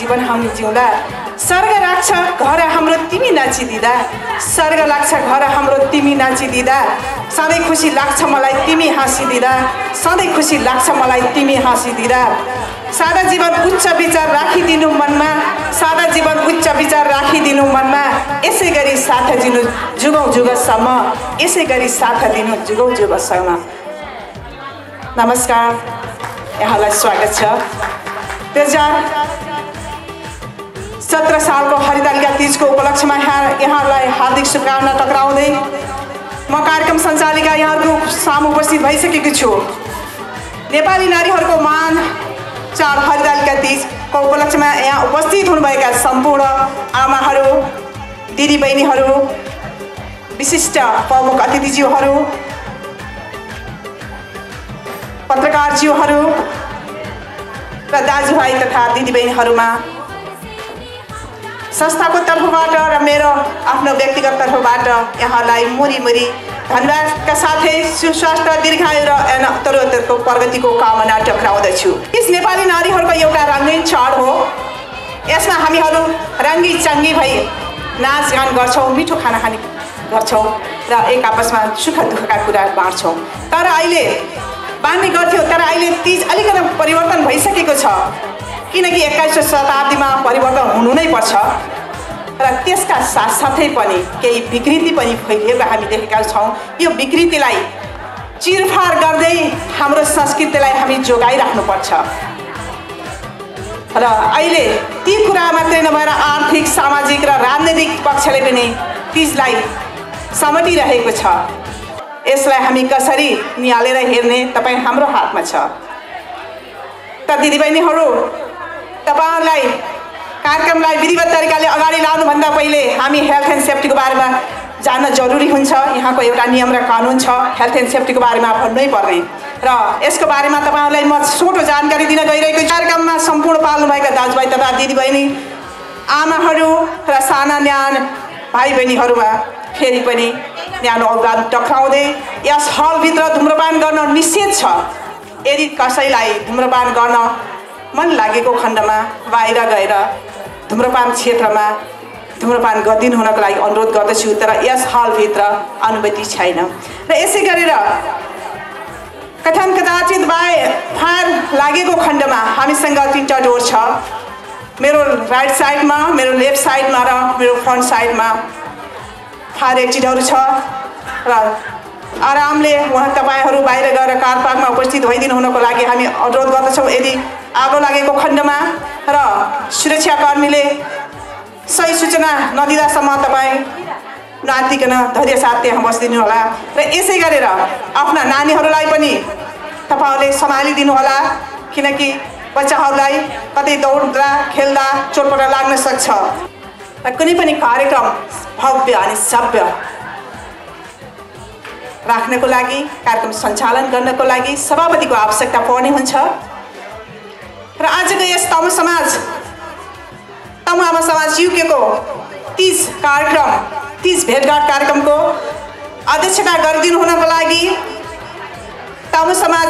जीवन हामी जिउला स्वर्ग लाग्छ घर हाम्रो तिमी नाचिदिँदा। स्वर्ग लाग्छ घर हाम्रो तिमी नाचिदिँदा। सधैँ खुसी लाग्छ मलाई तिमी हाँसिदिँदा। सधैँ खुसी लाग्छ मलाई तिमी हाँसिदिँदा। सादा जीवन उच्च विचार राखिदिनु मनमा। सादा जीवन उच्च विचार राखिदिनु मनमा। यसै गरी साथ दिनु जुगौँ जुगसम्म। यसै गरी साथ दिनु जुगौँ जुगसम्म। नमस्कार। यहाँलाई स्वागत छ। हजार सत्र सालको हरितालिका तिजको उपलक्ष्यमा यहाँ यहाँहरूलाई हार्दिक शुभकामना टक्राउँदै म कार्यक्रम सञ्चालिका यहाँहरूको सामु उपस्थित भइसकेको छु। नेपाली नारीहरूको मान चाड हरितालिका तिजको उपलक्ष्यमा यहाँ उपस्थित हुनुभएका सम्पूर्ण आमाहरू दिदीबहिनीहरू विशिष्ट प्रमुख अतिथिज्यूहरू पत्रकारज्यूहरू र दाजुभाइ तथा दिदीबहिनीहरूमा संस्थाको तर्फबाट र मेरो आफ्नो व्यक्तिगत तर्फबाट यहाँलाई मुरी मुरी धन्यवादका साथै सुस्वास्थ्य दीर्घायु र उत्तरोत्तरको प्रगतिको कामना टक्राउँदछु। यस नेपाली नारीहरूको एउटा रङ्गीन चाड हो। यसमा हामीहरू रङ्गी चङ्गी भई नाचगान गर्छौँ मिठो खाना खाने गर्छौँ र एक आपसमा सुख दुःखका कुरा बाँड्छौँ। तर अहिले बाँड्ने गर्थ्यो तर अहिले तिज अलिकति परिवर्तन भइसकेको छ। किनकि एक्काइसौँ शताब्दीमा परिवर्तन हुनु नै पर्छ। र त्यसका साथसाथै पनि केही विकृति पनि फैलिएको हामी देखेका छौँ। यो विकृतिलाई चिरफार गर्दै हाम्रो संस्कृतिलाई हामी जोगाइराख्नुपर्छ। र अहिले ती कुरा मात्रै नभएर आर्थिक सामाजिक र राजनैतिक पक्षले पनि तिजलाई समटिरहेको छ। यसलाई हामी कसरी निहालेर हेर्ने तपाईँ हाम्रो हातमा छ। त दिदीबहिनीहरू तपाईँहरूलाई कार्यक्रमलाई विधिवत तरिकाले अगाडि लानुभन्दा पहिले हामी हेल्थ एन्ड सेफ्टीको बारेमा जान्न जरुरी हुन्छ। यहाँको एउटा नियम र कानुन छ हेल्थ एन्ड सेफ्टीको बारेमा भन्नै पर्ने। र यसको बारेमा तपाईँहरूलाई म छोटो जानकारी दिन गइरहेको कार्यक्रममा सम्पूर्ण पाल्नुभएका दाजुभाइ तथा दिदीबहिनी आमाहरू र साना न्यान भाइ बहिनीहरूमा फेरि पनि न्यानो अवदान टक्राउँदै यस हलभित्र धुम्रपान गर्न निषेध छ। यदि कसैलाई धुम्रपान गर्न मन लागेको खण्डमा बाहिर गएर धुम्रपान क्षेत्रमा धुम्रपान गरिदिनु हुनको लागि अनुरोध गर्दछु तर यस हलभित्र अनुमति छैन। र यसै गरेर कथन कदाचित बाय फायर लागेको खण्डमा हामीसँग तिनवटा डोर छ। मेरो राइट साइडमा मेरो लेफ्ट साइडमा र मेरो फ्रन्ट साइडमा फायर एक्जिटहरू छ र आरामले उहाँ तपाईँहरू बाहिर गएर कार पार्कमा उपस्थित भइदिनु हुनको लागि हामी अनुरोध गर्दछौँ। यदि आगो लागेको खण्डमा र सुरक्षाकर्मीले सही सूचना नदिँदासम्म तपाईँ नातिकन धैर्य साथ त्यहाँ बसिदिनु होला र यसै गरेर आफ्ना नानीहरूलाई पनि तपाईँहरूले सम्हालिदिनु होला किनकि बच्चाहरूलाई कतै दौड्दा खेल्दा चोटपट लाग्न सक्छ। र कुनै पनि कार्यक्रम भव्य अनि सभ्य राख्नको लागि कार्यक्रम सञ्चालन गर्नको लागि सभापतिको आवश्यकता पर्ने हुन्छ। र आजको यस तमु समाज तमु आमा समाज युकेको तिज कार्यक्रम तिज भेटघाट कार्यक्रमको अध्यक्षता गरिदिनु हुनको लागि तमु समाज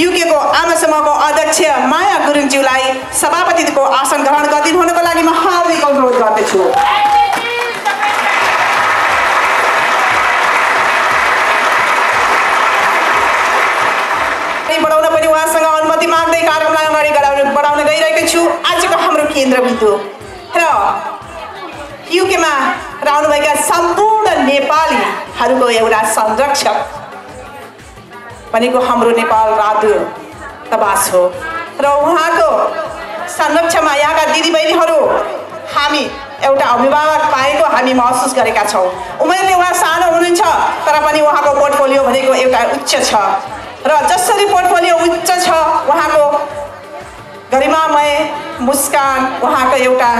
युकेको आमा समूहको अध्यक्ष माया गुरुङज्यूलाई सभापतिको आसन ग्रहण गरिदिनु हुनको लागि म हार्दिक अनुरोध गर्दछु। बढाउन पनि उहाँसँग अनुमति माग्दै कार्यक्रमलाई अगाडि बढाउन बढाउन गइरहेको छु आजको हाम्रो केन्द्रबिन्दु र युकेमा रहनुभएका सम्पूर्ण नेपालीहरूको एउटा संरक्षक। भनेको हाम्रो नेपाल राजु तबास हो। र उहाँको संरक्षणमा यहाँका दिदीबहिनीहरू हामी एउटा अभिभावक पाएको हामी महसुस गरेका छौँ। उमेरले उहाँ सानो हुनुहुन्छ तर पनि उहाँको पोर्टफोलियो भनेको एउटा उच्च छ। र जसरी पोर्टफोलियो उच्च छ। उहाँको गरिमामय मुस्कान उहाँको एउटा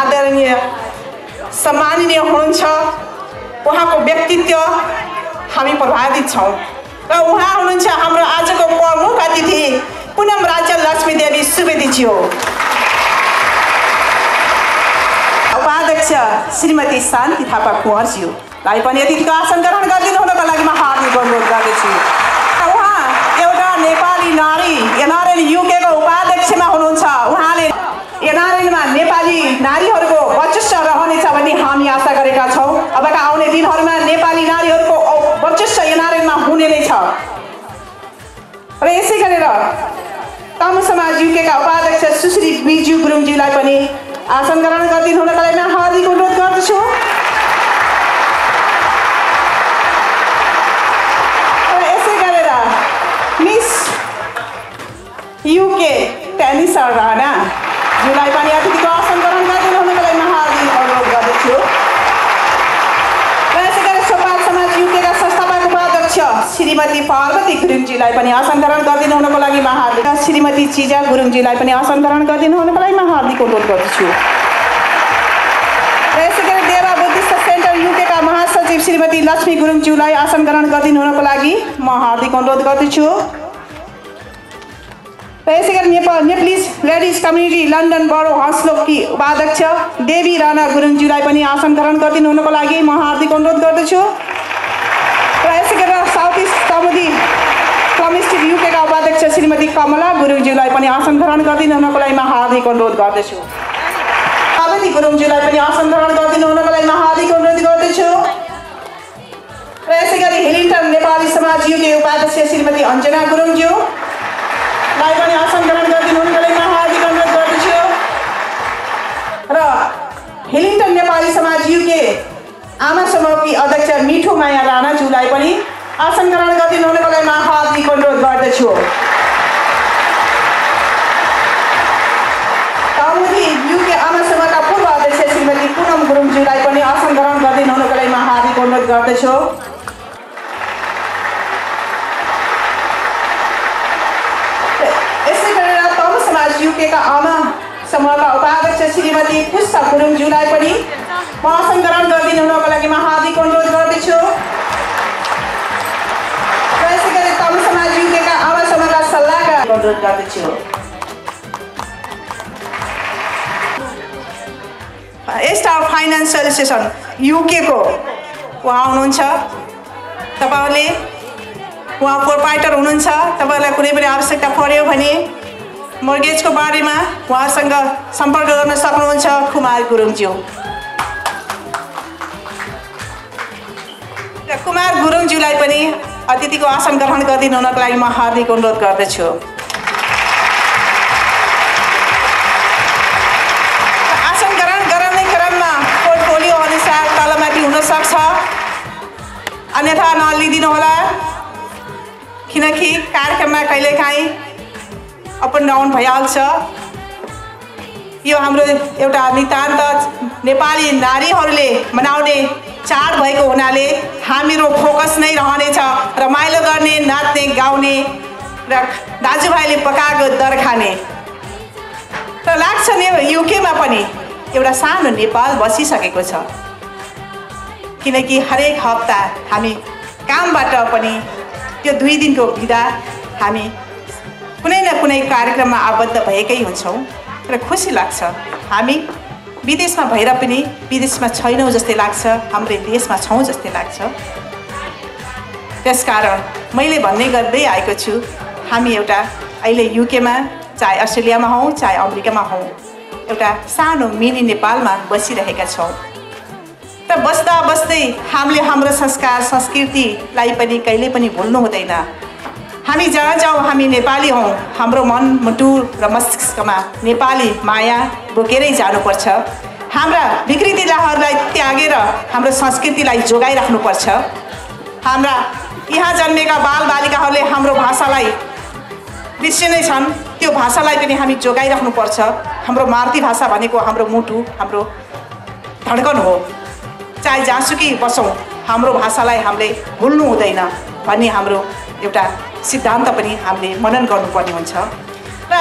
आदरणीय सम्माननीय हुनुहुन्छ। उहाँको व्यक्तित्व हामी प्रभावित छौँ। र उहाँ हुनुहुन्छ हाम्रो आजको प्रमुख अतिथि पुनम राज्य लक्ष्मी देवी सुवेदीज्यू उपाध्यक्ष श्रीमती शान्ति थापा कुँवरज्यूलाई पनि अतिथिको आसन ग्रहण गरिदिनु हुनको लागि म हार्दिक अनुरोध गर्दछु। नेपाली नारी एनआरएन युकेको उपाध्यक्षमा हुनुहुन्छ। उहाँले एनआरएनमा नेपाली नारीहरूको वर्चस्व रहनेछ भन्ने हामी आशा गरेका छौँ। अबका आउने दिनहरूमा नेपाली नारीहरूको वर्चस्व एनआरएनमा हुने नै छ। र यसै गरेर तामु समाज युकेका उपाध्यक्ष सुश्री बिजु गुरुङज्यूलाई पनि आसन ग्रहण गरिदिनु हुनको लागि हार्दिक अनुरोध गर्दछु। यसै गरेर मिस युके टेनिसर राणा ज्यूलाई पनि अतिथिको आसन गरिदिनु लागि म हार्दिक अनुरोध गर्दछु। र यसै गरी सोपाल समाज युकेका संस्थापक उपाध्यक्ष श्रीमती पार्वती गुरुङजीलाई पनि आसन ग्रहण गरिदिनु हुनको लागि म हार्दिक श्रीमती चिजा गुरुङजीलाई पनि आसन ग्रहण गरिदिनु हुनको लागि म हार्दिक अनुरोध गर्दछु। र यसै गरी देवा बुद्धिस्ट सेन्टर युकेका महासचिव श्रीमती लक्ष्मी गुरुङज्यूलाई आसन ग्रहण गरिदिनु हुनको लागि म हार्दिक अनुरोध गर्दछु। यसै Nepal nepalese ladies community London बडो हस्लोकी उपाध्यक्ष देवी राणा गुरुङज्यूलाई पनि आसन ग्रहण गरिदिनु हुनको लागि म हार्दिक अनुरोध गर्दछु र यसै गरेर साउथ इस्ट कमुदी कम्युनिस्ट युकेका उपाध्यक्ष श्रीमती कमला गुरुङज्यूलाई पनि आसन ग्रहण गरिदिनु हुनको लागि म हार्दिक अनुरोध गर्दछु पार्वती गुरुङज्यूलाई पनि आसन ग्रहण गरिदिनु हुनको लागि म हार्दिक अनुरोध गर्दछु र यसै गरी हिलिङ्टन नेपाली समाज युके उपाध्यक्ष श्रीमती अञ्जना गुरुङज्यूलाई पनि आसन ग्रहण गरिदिनु हुनको लागि म गर्दछु र हिलिङ्टन नेपाली समाज युके आमा समूहकी अध्यक्ष मिठो माया राणाज्यूलाई पनि आसन ग्रहण गरिदिनु हुनको लागि म हार्दिक अनुरोध गर्दछु। कमुदी युके आमा समूहका पूर्व अध्यक्ष श्रीमती पुनम गुरुङज्यूलाई पनि आसन ग्रहण गरिदिनु हुनको लागि म हार्दिक अनुरोध गर्दछु यसै गरेर तम युकेका आमा समूहका उपाध्यक्ष श्रीमती पुष्पा गुरुङज्यूलाई पनि म आसन ग्रहण गरिदिनु हुनको लागि म हार्दिक अनुरोध गर्दछु। र यसै गरी तम समाज युकेका आमा समूहका सल्लाहका अनुरोध गर्दछु। स्टार फाइनेन्सियल सेसन युकेको उहाँ हुनुहुन्छ। तपाईँहरूले उहाँ प्रोपाइटर हुनुहुन्छ। तपाईँहरूलाई कुनै पनि आवश्यकता पऱ्यो भने मर्गेजको बारेमा उहाँसँग सम्पर्क गर्न सक्नुहुन्छ कुमार गुरुङज्यू। र कुमार गुरुङज्यूलाई पनि अतिथिको आसन ग्रहण गरिदिनु हुनको लागि म हार्दिक अनुरोध गर्दछु। आसन ग्रहण गराउने क्रममा पोर्टफोलियो अनुसार तलमाथि हुनसक्छ। अन्यथा नलिदिनु होला किनकि कार्यक्रममा कहिलेकाहीँ अप एन्ड डाउन भइहाल्छ यो हाम्रो एउटा नितान्त नेपाली नारीहरूले मनाउने चाड भएको हुनाले हामीहरू फोकस नै रहनेछ रमाइलो गर्ने नाच्ने गाउने र दाजुभाइले पकाएको दर खाने। र लाग्छ नि युकेमा पनि एउटा सानो नेपाल बसिसकेको छ। किनकि हरेक हप्ता हामी कामबाट पनि त्यो दुई दिनको बिदा हामी कुनै न कुनै कार्यक्रममा आबद्ध भएकै हुन्छौँ र खुसी लाग्छ। हामी विदेशमा भएर पनि विदेशमा छैनौँ जस्तै लाग्छ हाम्रो देशमा छौँ जस्तै लाग्छ। त्यसकारण मैले भन्ने गर्दै आएको छु हामी एउटा अहिले युकेमा चाहे अस्ट्रेलियामा हौँ चाहे अमेरिकामा हौँ एउटा सानो मिनी नेपालमा बसिरहेका छौँ। र बस्दा बस्दै हामीले हाम्रो संस्कार संस्कृतिलाई पनि कहिले पनि भुल्नु हुँदैन। हामी जहाँ जाउँ हामी नेपाली हौँ। हाम्रो मन मुटु र मस्तिष्कमा नेपाली माया बोकेरै जानुपर्छ। हाम्रा विकृतिलाई त्यागेर हाम्रो संस्कृतिलाई जोगाइराख्नुपर्छ। हाम्रा यहाँ जन्मेका बालबालिकाहरूले हाम्रो भाषालाई बिर्सिनै छन् त्यो भाषालाई पनि हामी जोगाइराख्नुपर्छ। हाम्रो मातृभाषा भनेको हाम्रो मुटु हाम्रो धड्कन हो। चाहे जहाँसुकै बसौँ हाम्रो भाषालाई हामीले भुल्नु हुँदैन भन्ने हाम्रो एउटा सिद्धान्त पनि हामीले मनन गर्नुपर्ने हुन्छ। र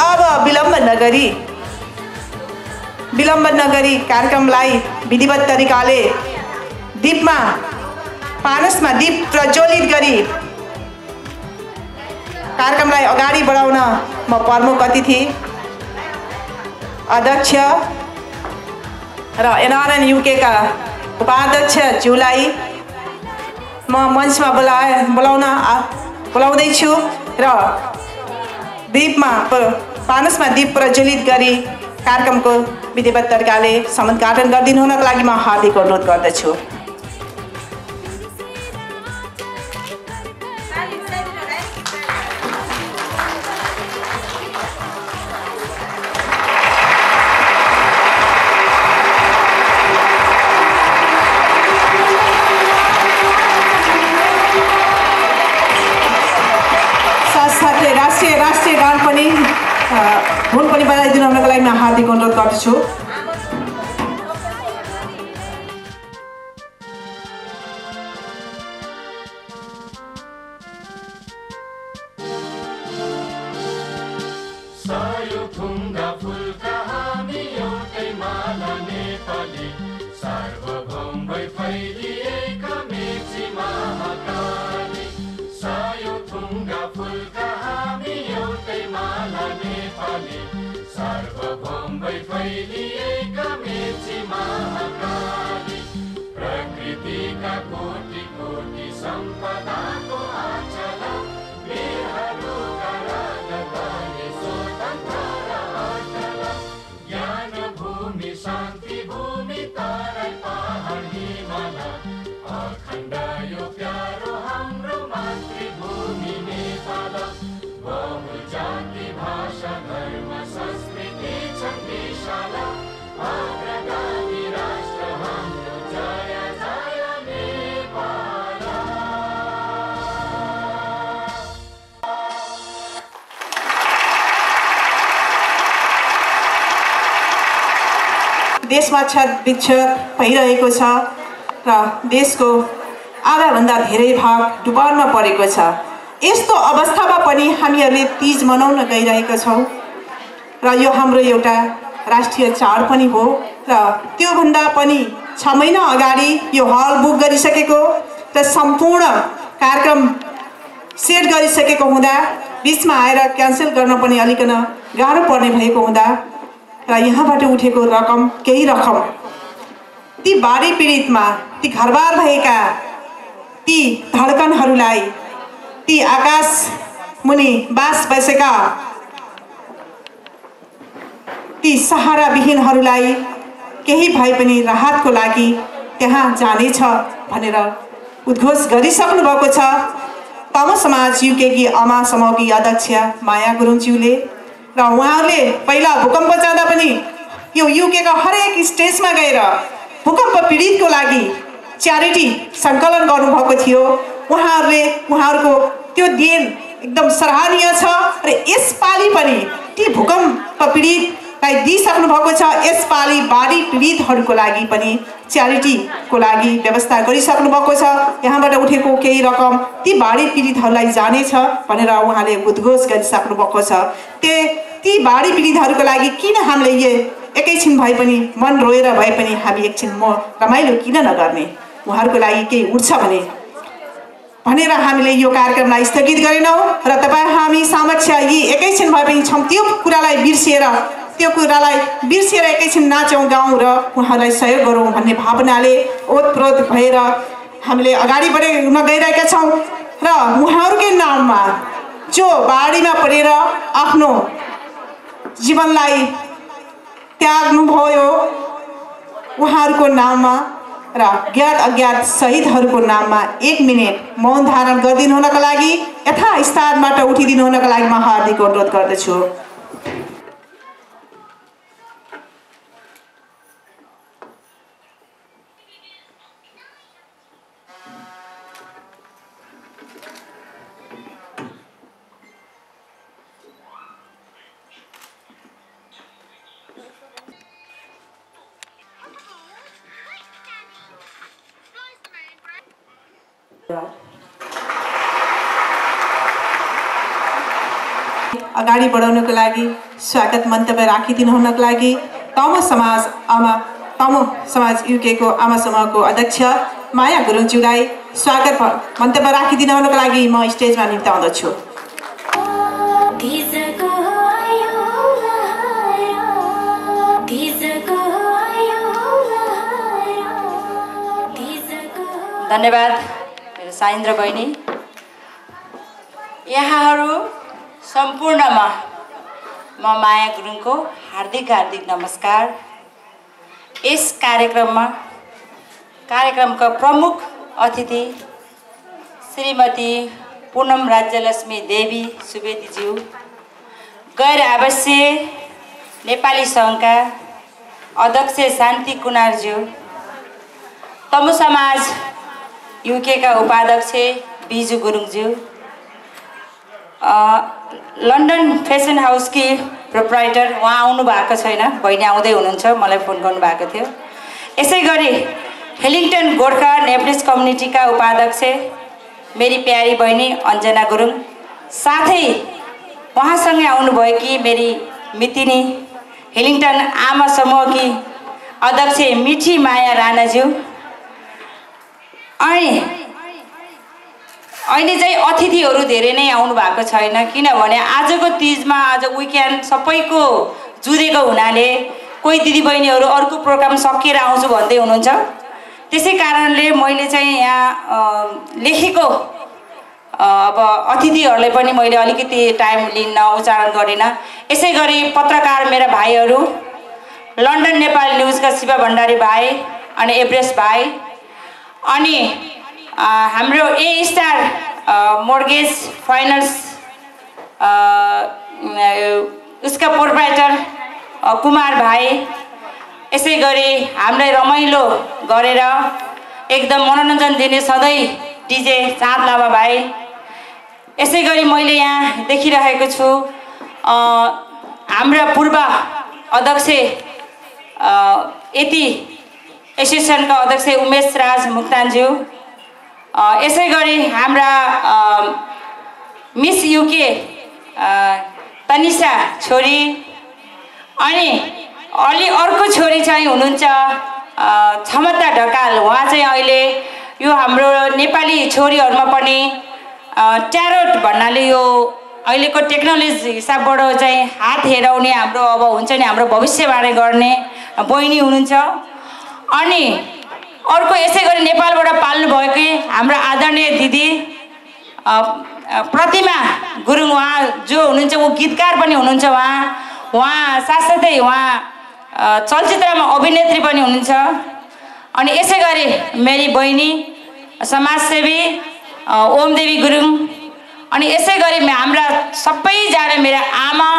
अब विलम्ब नगरी विलम्ब नगरी कार्यक्रमलाई विधिवत तरिकाले दीपमा पानसमा दीप प्रज्वलित गरी कार्यक्रमलाई अगाडि बढाउन म प्रमुख अतिथि अध्यक्ष र एनआरएन युकेका उपाध्यक्ष ज्यूलाई म मञ्चमा बोलाए बोलाउन बोलाउँदैछु र दीपमा पानसमा दीप प्रज्वलित गरी कार्यक्रमको विधिवत तरिकाले समुद्घाटन गरिदिनु हुनको लागि म हार्दिक अनुरोध गर्दछु धुन पनि बनाइदिनु हुनको लागि म हार्दिक अनुरोध गर्दछु। देशमा क्षत विक्षत भइरहेको छ र देशको आधाभन्दा धेरै भाग डुबानमा परेको छ। यस्तो अवस्थामा पनि हामीहरूले तिज मनाउन गइरहेका छौँ र यो हाम्रो एउटा राष्ट्रिय चाड पनि हो र त्योभन्दा पनि छ महिना अगाडि यो हल बुक गरिसकेको र सम्पूर्ण कार्यक्रम सेट गरिसकेको हुँदा बिचमा आएर क्यान्सल गर्न पनि अलिकन गाह्रो पर्ने भएको हुँदा र यहाँबाट उठेको रकम केही रकम। ती बाढी पीडितमा ती घरबार भएका ती धड्कनहरूलाई ती आकाश मुनि बास बसेका ती सहाराविहीनहरूलाई केही भए पनि राहतको लागि त्यहाँ जानेछ भनेर उद्घोष गरिसक्नु भएको छ। तम समाज युकेकी अमा समूहकी अध्यक्ष माया गुरुङज्यूले र उहाँहरूले पहिला भूकम्प जाँदा पनि यो युकेका हरेक स्टेजमा गएर भूकम्प पीडितको लागि च्यारिटी सङ्कलन गर्नुभएको थियो। उहाँहरूले उहाँहरूको त्यो दिन एकदम सराहनीय छ र यसपालि पनि ती भूकम्प पीडितलाई दिइसक्नु भएको छ। यसपालि बाढी पीडितहरूको लागि पनि च्यारिटीको लागि व्यवस्था गरिसक्नु भएको छ। यहाँबाट उठेको केही रकम ती बाढी पीडितहरूलाई जानेछ भनेर उहाँले उद्घोष गरिसक्नु भएको छ। ते ती बाढी पीडितहरूको लागि किन हामीले यो एकैछिन भए पनि मन रोएर भए पनि हामी एकछिन म रमाइलो किन नगर्ने? उहाँहरूको लागि केही उठ्छ भने? भनेर हामीले यो कार्यक्रमलाई स्थगित गरेनौँ र तपाईँ हामी समक्ष यी एकैछिन भए पनि छौँ त्यो कुरालाई बिर्सिएर त्यो कुरालाई बिर्सिएर एकैछिन नाचौँ गाउँ र उहाँलाई सहयोग गरौँ भन्ने भावनाले ओतप्रोत भएर हामीले अगाडि बढेर गइरहेका छौँ र उहाँहरूकै नाममा जो बाढीमा परेर आफ्नो जीवनलाई त्याग्नुभयो उहाँहरूको नाममा र ज्ञात अज्ञात शहीदहरूको नाममा एक मिनट मौन धारण गरिदिनु हुनको लागि यथास्थानबाट उठिदिनु हुनको लागि म हार्दिक अनुरोध गर्दछु। अगाडि बढाउनको लागि स्वागत मन्तव्य राखिदिनु हुनको लागि तमु समाज आमा तमु समाज युकेको आमा समूहको अध्यक्ष माया गुरुङज्यूलाई स्वागत मन्तव्य राखिदिनु हुनको लागि म स्टेजमा निम्ताउँदछु। धन्यवाद मेरो साइन्द्र बहिनी। यहाँहरू सम्पूर्णमा म माया गुरुङको हार्दिक हार्दिक नमस्कार। यस कार्यक्रममा कार्यक्रमका प्रमुख अतिथि श्रीमती पुनम राज्यलक्ष्मी देवी सुवेदीज्यू गैर आवासीय नेपाली सङ्घका अध्यक्ष शान्ति कुनारज्यू तमु समाज युकेका उपाध्यक्ष बिजु गुरुङज्यू लन्डन फेसन हाउसकी प्रोप्राइटर उहाँ आउनु भएको छैन। बहिनी आउँदै हुनुहुन्छ मलाई फोन गर्नुभएको थियो। यसै गरी हेलिङटन गोर्खा नेप्लिस कम्युनिटीका उपाध्यक्ष मेरी प्यारी बहिनी अञ्जना गुरुङ साथै उहाँसँगै आउनुभएकी मेरी मितिनी हेलिङटन आमा समूहकी अध्यक्ष मिठी माया राणाज्यू अनि अहिले चाहिँ अतिथिहरू धेरै नै आउनु भएको छैन किनभने आजको तिजमा आज विकेन्ड सबैको जुरेको हुनाले कोही दिदीबहिनीहरू अर्को प्रोग्राम सकिएर आउँछु भन्दै हुनुहुन्छ। त्यसै कारणले मैले चाहिँ यहाँ लेखेको अब अतिथिहरूलाई पनि मैले अलिकति टाइम लिन्न उच्चारण गरिनँ। यसै गरी पत्रकार मेरा भाइहरू लन्डन नेपाल न्युजका शिव भण्डारी भाइ अनि एभरेस्ट भाइ अनि हाम्रो ए स्टार मोर्गेज फाइनेन्स उसका प्रोप्राइटर कुमार भाइ। यसै गरी हामीलाई रमाइलो गरेर एकदम मनोरञ्जन दिने सधैँ डिजे चाँद लामा भाइ। यसै गरी मैले यहाँ देखिरहेको छु। हाम्रा पूर्व अध्यक्ष यति एसोसिएसनका अध्यक्ष उमेश राज मुक्तानज्यू। यसै गरी हाम्रा मिस युके अ, तनिषा छोरी अनि अलि अर्को छोरी चाहिँ हुनुहुन्छ क्षमता ढकाल। उहाँ चाहिँ अहिले यो हाम्रो नेपाली छोरीहरूमा पनि ट्यारोट भन्नाले यो अहिलेको टेक्नोलोजी हिसाबबाट चाहिँ हात हेराउने हाम्रो अब हुन्छ नि हाम्रो भविष्यबारे गर्ने बहिनी हुनुहुन्छ। अनि अर्को यसै गरी नेपालबाट पाल्नुभएकै हाम्रो आदरणीय दिदी प्रतिमा गुरुङ उहाँ जो हुनुहुन्छ ऊ गीतकार पनि हुनुहुन्छ उहाँ। उहाँ साथसाथै उहाँ चलचित्रमा अभिनेत्री पनि हुनुहुन्छ। अनि यसै गरी मेरी बहिनी समाजसेवी ओमदेवी गुरुङ। अनि यसै गरी हाम्रा सबैजना मेरा आमा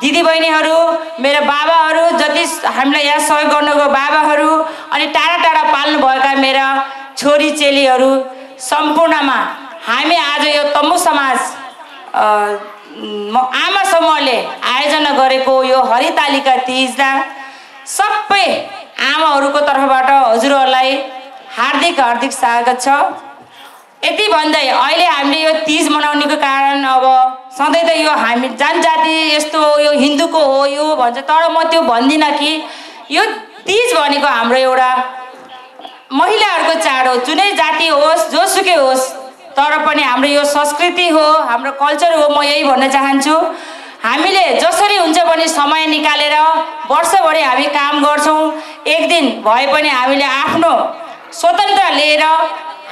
दिदीबहिनीहरू मेरो बाबाहरू जति हामीलाई यहाँ सहयोग गर्नुको बाबाहरू अनि टाढा टाढा पाल्नुभएका मेरा छोरी चेलीहरू सम्पूर्णमा हामी आज यो तम्बु समाज म आमा समूहले आयोजना गरेको यो हरितालिका तिजमा सबै आमाहरूको तर्फबाट हजुरहरूलाई हार्दिक हार्दिक स्वागत छ। यति भन्दै अहिले हामीले यो तिज मनाउनेको कारण अब सधैँ त यो हामी जनजाति यस्तो यो हिन्दूको हो यो भन्छ। तर म त्यो भन्दिनँ कि यो तिज भनेको हाम्रो एउटा महिलाहरूको चाड हो। जुनै जाति होस् जोसुकै होस् तर पनि हाम्रो यो संस्कृति हो हाम्रो कल्चर हो म यही भन्न चाहन्छु। हामीले जसरी हुन्छ भने समय निकालेर वर्षभरि हामी काम गर्छौँ। एक दिन भए पनि हामीले आफ्नो स्वतन्त्र लिएर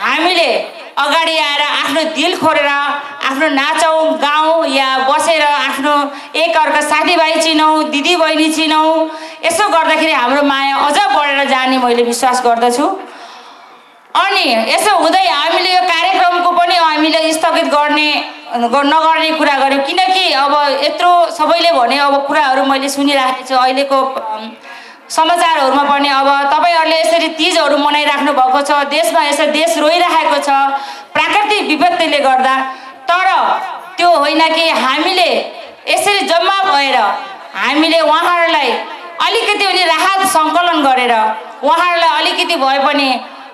हामीले अगाडि आएर आफ्नो दिल खोलेर आफ्नो नाचौँ गाउँ या बसेर आफ्नो एकअर्का साथीभाइ चिनौँ दिदीबहिनी चिनौँ यसो गर्दाखेरि हाम्रो माया अझ बढेर जाने मैले विश्वास गर्दछु। अनि यसो हुँदै हामीले यो कार्यक्रमको पनि हामीले स्थगित गर्ने नगर्ने कुरा गऱ्यौँ किनकि अब यत्रो सबैले भने अब कुराहरू मैले सुनिराखेको छु अहिलेको समाचारहरूमा पनि अब तपाईँहरूले यसरी तिजहरू मनाइराख्नु भएको छ देशमा यसरी देश रोइराखेको छ प्राकृतिक विपत्तिले गर्दा। तर त्यो होइन कि हामीले यसरी जम्मा भएर हामीले उहाँहरूलाई अलिकति पनि राहत सङ्कलन गरेर उहाँहरूलाई अलिकति भए पनि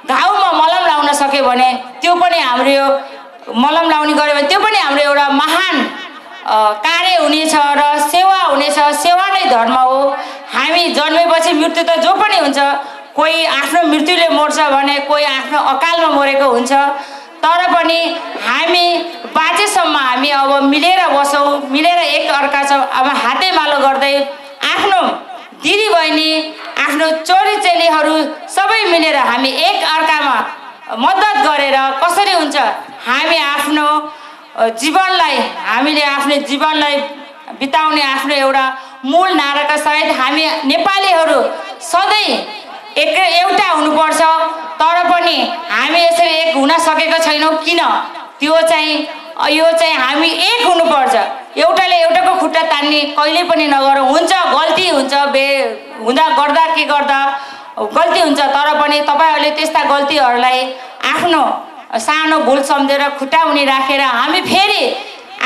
घाउमा मलम लाउन सक्यो भने त्यो पनि हाम्रो यो मलम लाउने गऱ्यो भने त्यो पनि हाम्रो एउटा महान कार्य हुनेछ र सेवा हुनेछ सेवा नै धर्म हो। हामी जन्मेपछि मृत्यु त जो पनि हुन्छ कोही आफ्नो मृत्युले मर्छ भने कोही आफ्नो अकालमा मरेको हुन्छ। तर पनि हामी बाँचेसम्म हामी अब मिलेर बसौँ मिलेर एक अर्कासँग अब हातेमालो गर्दै आफ्नो दिदीबहिनी आफ्नो चोरी चेलीहरू सबै मिलेर हामी एक अर्कामा मद्दत गरेर कसरी हुन्छ हामी आफ्नो जीवनलाई हामीले आफ्नो जीवनलाई बिताउने आफ्नो एउटा मूल नाराका सहित हामी नेपालीहरू सधैँ एक एउटा हुनुपर्छ तर पनि हामी यसरी एक हुन सकेका छैनौँ। किन? त्यो चाहिँ यो चाहिँ हामी एक हुनुपर्छ। एउटाले एउटाको खुट्टा तान्ने कहिले पनि नगरौँ। हुन्छ गल्ती हुन्छ बे हुँदा गर्दा के गर्दा गल्ती हुन्छ तर पनि तपाईँहरूले त्यस्ता गल्तीहरूलाई आफ्नो सानो भुल सम्झेर खुट्टा मुनि राखेर हामी फेरि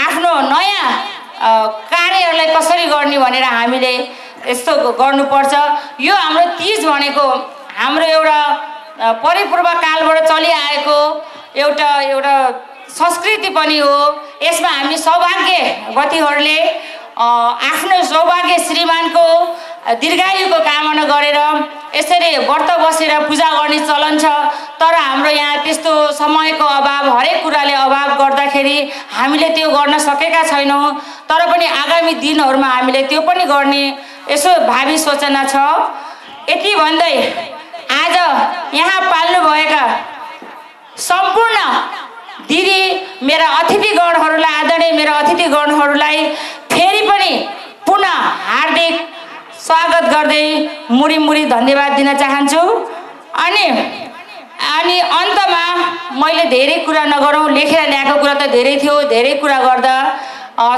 आफ्नो नयाँ कार्यहरूलाई कसरी गर्ने भनेर हामीले यस्तो गर्नुपर्छ। यो हाम्रो तिज भनेको हाम्रो एउटा परिपूर्व कालबाट चलिआएको एउटा एउटा संस्कृति पनि हो। यसमा हामी सौभाग्यवतीहरूले आफ्नो सौभाग्य श्रीमानको दीर्घायुको कामना गरेर यसरी व्रत बसेर पूजा गर्ने चलन छ। तर हाम्रो यहाँ त्यस्तो समयको अभाव हरेक कुराले अभाव गर्दाखेरि हामीले त्यो गर्न सकेका छैनौँ। तर पनि आगामी दिनहरूमा हामीले त्यो पनि गर्ने यसो भावी सोचना छ। यति भन्दै आज यहाँ पाल्नुभएका सम्पूर्ण दिदी मेरा अतिथिगणहरूलाई आदरणीय मेरा अतिथिगणहरूलाई फेरि पनि पुनः हार्दिक स्वागत गर्दै मुरी मुरी धन्यवाद दिन चाहन्छु। अनि अनि अन्तमा मैले धेरै कुरा नगरौँ लेखेर ल्याएको कुरा त धेरै थियो धेरै कुरा गर्दा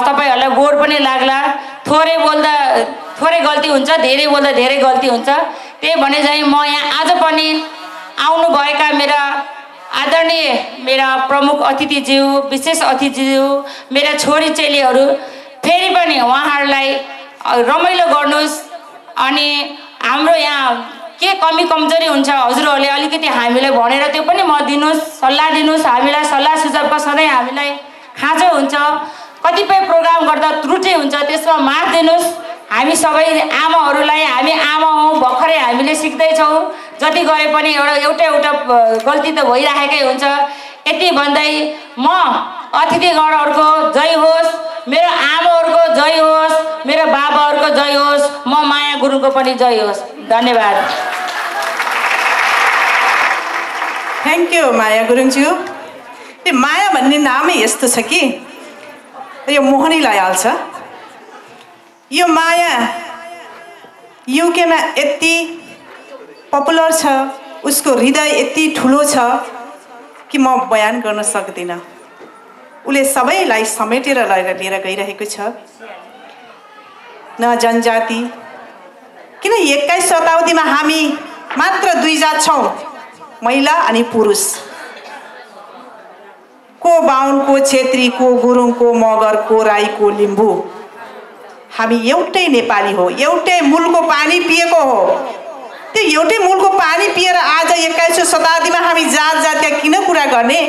तपाईँहरूलाई बोर पनि लाग्ला। थोरै बोल्दा थोरै गल्ती हुन्छ धेरै बोल्दा धेरै गल्ती हुन्छ। त्यही भने चाहिँ म यहाँ आज पनि आउनुभएका मेरा आदरणीय मेरा प्रमुख अतिथिज्यू विशेष अतिथिज्यू मेरा छोरी चेलीहरू फेरि पनि उहाँहरूलाई रमाइलो गर्नुहोस्। अनि हाम्रो यहाँ के कमी कमजोरी हुन्छ हजुरहरूले अलिकति हामीलाई भनेर त्यो पनि म दिनुहोस् सल्लाह दिनुहोस् हामीलाई सल्लाह सुझावको सधैँ हामीलाई खाँचो हुन्छ। कतिपय प्रोग्राम गर्दा त्रुटि हुन्छ त्यसमा माफ दिनुहोस्। हामी सबै आमाहरूलाई हामी आमा हौँ भर्खरै हामीले सिक्दैछौँ। जति गरे पनि एउटा एउटा एउटा गल्ती त भइराखेकै हुन्छ। यति भन्दै म अतिथिगणहरूको जय होस् मेरो आमाहरूको जय होस् मेरो बाबाहरूको जय होस् म माया गुरुङको पनि जय होस्। धन्यवाद। थ्याङ्क यू माया गुरुङज्यू। माया भन्ने नामै यस्तो छ कि? यो मोहनीलाई हाल्छ। यो माया युकेमा यति पपुलर छ उसको हृदय यति ठुलो छ कि म बयान गर्न सक्दिनँ। उसले सबैलाई समेटेर लगेर लिएर गइरहेको छ। न जनजाति किन एक्काइस शताब्दीमा हामी मात्र दुई जात छौँ महिला अनि पुरुष? को बाहुन को छेत्री को गुरुङ को मगर को राई को लिम्बू? हामी एउटै नेपाली हो एउटै मूलको पानी पिएको हो। त्यो एउटै मूलको पानी पिएर आज एक्काइसौँ शताब्दीमा हामी जात जातीय किन कुरा गर्ने?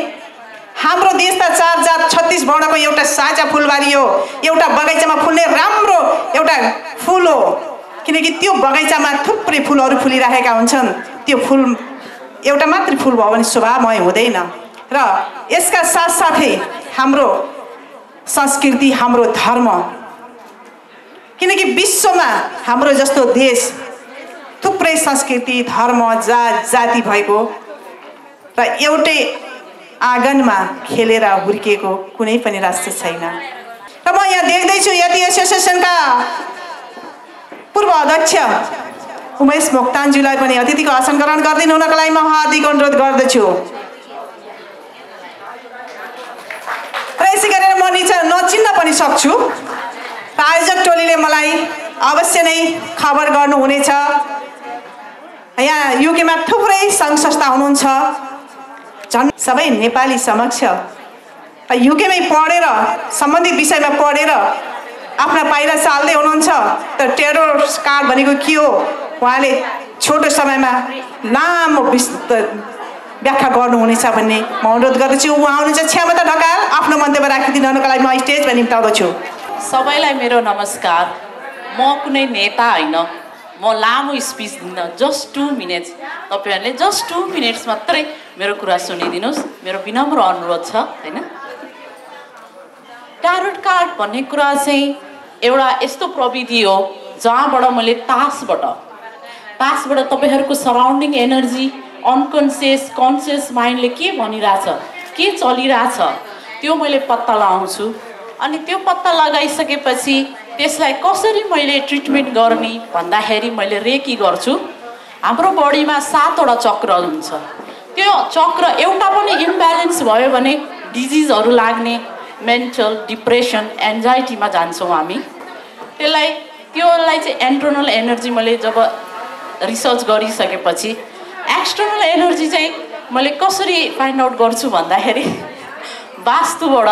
हाम्रो देश त चार जात छत्तिस वर्णको एउटा साझा फुलबारी हो एउटा बगैँचामा फुल्ने राम्रो एउटा फुल हो। किनकि त्यो बगैँचामा थुप्रै फुलहरू फुलिरहेका हुन्छन्। त्यो फुल एउटा मात्रै फुल भयो भने शोभामय हुँदैन। र यसका साथसाथै हाम्रो संस्कृति हाम्रो धर्म किनकि विश्वमा हाम्रो जस्तो देश थुप्रै संस्कृति धर्म जात जाति भएको र एउटै आँगनमा खेलेर हुर्किएको कुनै पनि राष्ट्र छैन। र म यहाँ देख्दैछु यति एसोसिएसनका पूर्व अध्यक्ष उमेश मोक्तानज्यूलाई पनि अतिथिको आसन ग्रहण गरिदिनु हुनको लागि म हार्दिक अनुरोध गर्दछु। र यसै गरेर म निचा नचिन्न पनि सक्छु। आयोजक टोलीले मलाई अवश्य नै खबर गर्नुहुनेछ। यहाँ युकेमा थुप्रै सङ्घ संस्था हुनुहुन्छ। झन् सबै नेपाली समक्ष। युकेमै पढेर सम्बन्धित विषयमा पढेर आफ्ना पाइला चाल्दै हुनुहुन्छ। तर टेरोर कार्ड भनेको के हो? उहाँले छोटो समयमा लामो व्याख्या गर्नुहुनेछ भन्ने म अनुरोध गर्दछु। उहाँ हुनुहुन्छ क्षमता ढकाल आफ्नो मन्तव्य राखिदिनुको लागि म स्टेजमा निम्ताउँदछु। सबैलाई मेरो नमस्कार। म कुनै नेता होइन। म लामो स्पिच दिन्न जस्ट टु मिनट्स तपाईँहरूले जस्ट टु मिनट्स मात्रै मेरो कुरा सुनिदिनुहोस्। मेरो विनम्र अनुरोध छ होइन? ट्यारोट कार्ड भन्ने कुरा चाहिँ एउटा यस्तो प्रविधि हो जहाँबाट मैले तासबाट तासबाट तपाईँहरूको सराउन्डिङ एनर्जी अनकन्सियस कन्सियस माइन्डले के भनिरहेछ के चलिरहेछ त्यो मैले पत्ता लगाउँछु। अनि त्यो पत्ता लगाइसकेपछि त्यसलाई कसरी मैले ट्रिटमेन्ट गर्ने भन्दाखेरि मैले रेकी गर्छु। हाम्रो बडीमा सातवटा चक्र हुन्छ। त्यो चक्र एउटा पनि इम्ब्यालेन्स भयो भने डिजिजहरू लाग्ने मेन्टल डिप्रेसन एन्जाइटीमा जान्छौँ हामी। त्यसलाई त्योलाई चाहिँ एन्टर्नल एनर्जी मैले जब रिसर्च गरिसकेपछि एक्सटर्नल एनर्जी चाहिँ मैले कसरी फाइन्ड आउट गर्छु भन्दाखेरि वास्तुबाट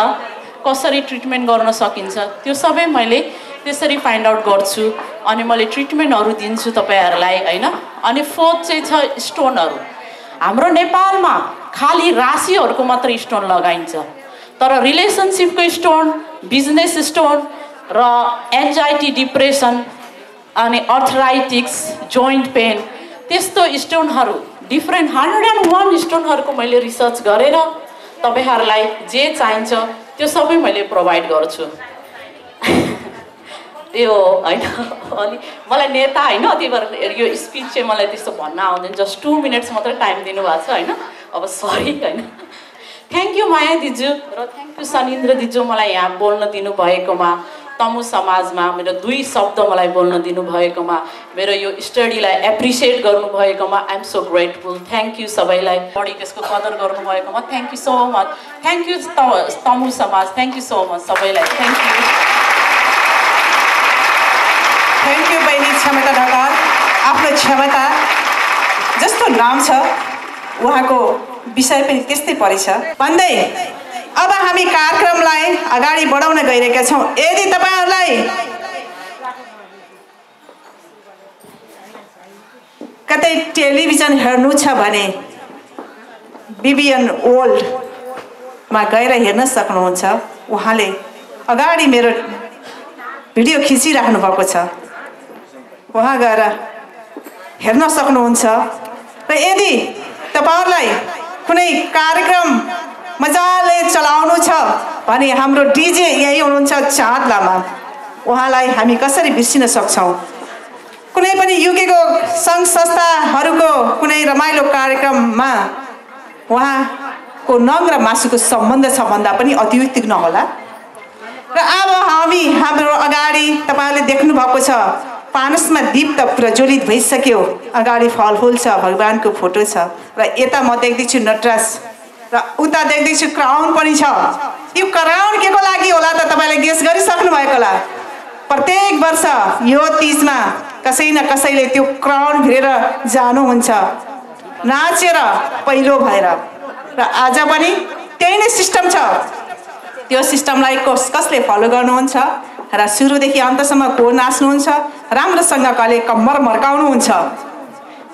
कसरी ट्रिटमेन्ट गर्न सकिन्छ? त्यो सबै मैले त्यसरी फाइन्ड आउट गर्छु। अनि मैले ट्रिटमेन्टहरू दिन्छु तपाईँहरूलाई होइन? अनि फोर्थ चाहिँ छ स्टोनहरू हाम्रो नेपालमा खालि राशिहरूको मात्र स्टोन लगाइन्छ। तर रिलेसनसिपको स्टोन बिजनेस स्टोन र एन्जाइटी डिप्रेसन अनि अर्थराइटिक्स जोइन्ट पेन त्यस्तो स्टोनहरू डिफ्रेन्ट हन्ड्रेड एन्ड वान स्टोनहरूको मैले रिसर्च गरेर तपाईँहरूलाई जे चाहिन्छ त्यो सबै मैले प्रोभाइड गर्छु। त्यो होइन अनि मलाई नेता होइन त्यही यो स्पिच चाहिँ मलाई त्यस्तो भन्न आउँदैन जस्ट टु मिनट्स मात्रै टाइम दिनुभएको छ होइन? अब सरी होइन? थ्याङ्क यू माया दिजु र थ्याङ्क यू सनिन्द्र दिजु मलाई यहाँ बोल्न दिनुभएकोमा। तमु समाजमा मेरो दुई शब्द मलाई बोल्न दिनुभएकोमा मेरो यो स्टडीलाई एप्रिसिएट गर्नुभएकोमा I'm so grateful thank you सबैलाई बढी त्यसको कदर गर्नुभएकोमा. Thank you so much thank you Tamu Samaj. Thank you so much सबैलाई. थ्याङ्क यू थ्याङ्क यू बहिनी क्षमता ढकाल. आफ्नो क्षमता जस्तो नाम छ उहाँको विषय पनि त्यस्तै परेछ भन्दै अब हामी कार्यक्रमलाई अगाडि बढाउन गइरहेका छौँ। यदि तपाईँहरूलाई कतै टेलिभिजन हेर्नु छ भने बिबिएन ओल्डमा गएर हेर्न सक्नुहुन्छ। उहाँले अगाडि मेरो भिडियो खिचिराख्नु भएको छ। उहाँ गएर हेर्न सक्नुहुन्छ। र यदि तपाईँहरूलाई कुनै कार्यक्रम मजाले चलाउनु छ। भने हाम्रो डिजे यही हुनुहुन्छ चाँद लामा। उहाँलाई हामी कसरी बिर्सिन सक्छौँ? कुनै पनि युकेको सङ्घ संस्थाहरूको कुनै रमाइलो कार्यक्रममा उहाँको नङ र मासुको सम्बन्ध छ भन्दा पनि अतियुक्ति नहोला। र अब हामी हाम्रो अगाडि तपाईँहरूले देख्नु भएको छ पानसमा दीप त प्रज्वलित भइसक्यो। अगाडि फलफुल छ भगवान्को फोटो छ। र यता म देख्दैछु नटराज। र उता देख्दैछु क्राउन पनि छ। यो क्राउन के को लागि होला त तपाईँले गेस गरिसक्नु भएको होला प्रत्येक वर्ष यो तिजमा कसै न कसैले त्यो क्राउन भिरेर जानुहुन्छ। नाचेर पहिलो भएर। र आज पनि त्यही नै सिस्टम छ। त्यो सिस्टमलाई कस कसले फलो गर्नुहुन्छ र सुरुदेखि अन्तसम्म को नाच्नुहुन्छ राम्रोसँगले कम्मर मर्काउनुहुन्छ।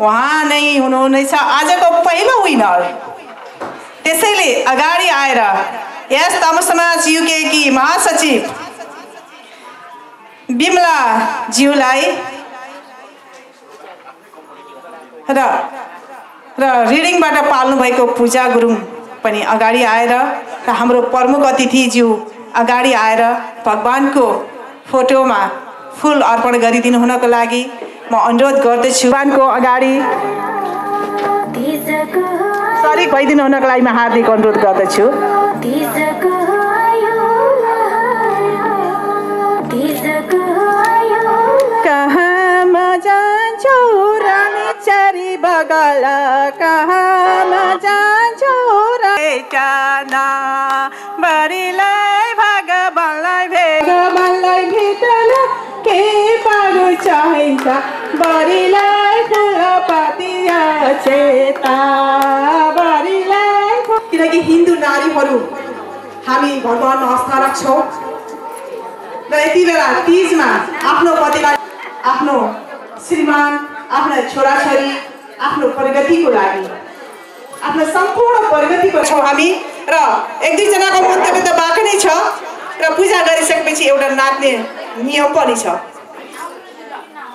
उहाँ नै हुनुहुनेछ आजको पहिलो विनर त्यसैले अगाडि आएर यस तम समाज युकेकी महासचिव बिमला ज्यूलाई र र रिडिङबाट पाल्नुभएको पूजा गुरुङ पनि अगाडि आएर र हाम्रो प्रमुख अतिथिज्यू अगाडि आएर भगवान्को फोटोमा फुल अर्पण गरिदिनु हुनको लागि म अनुरोध गर्दछु। भगवान्को अगाडि। सरी भइदिनु हुनको लागि म हार्दिक अनुरोध गर्दछु। तिजको आयो तिजको आयो कहाँमा जान्छौ रानी चारी बगल? कहाँमा जान्छौ जाना बढीलाई भगवान्लाई भगवान्लाई भित्र के पारो चाहिन्छ? बढीलाई फुलपाती चेता बढीलाई किनकि हिन्दू नारीहरू हामी भगवान् आस्था राख्छौँ र यति बेला तिजमा आफ्नो पतिलाई आफ्नो श्रीमान आफ्ना छोराछोरी आफ्नो प्रगतिको लागि आफ्नो सम्पूर्ण प्रगतिको छौँ हामी र एक दुईजनाको मन्तव्य त बाँकी नै छ र पूजा गरिसकेपछि एउटा नाच्ने नियम पनि छ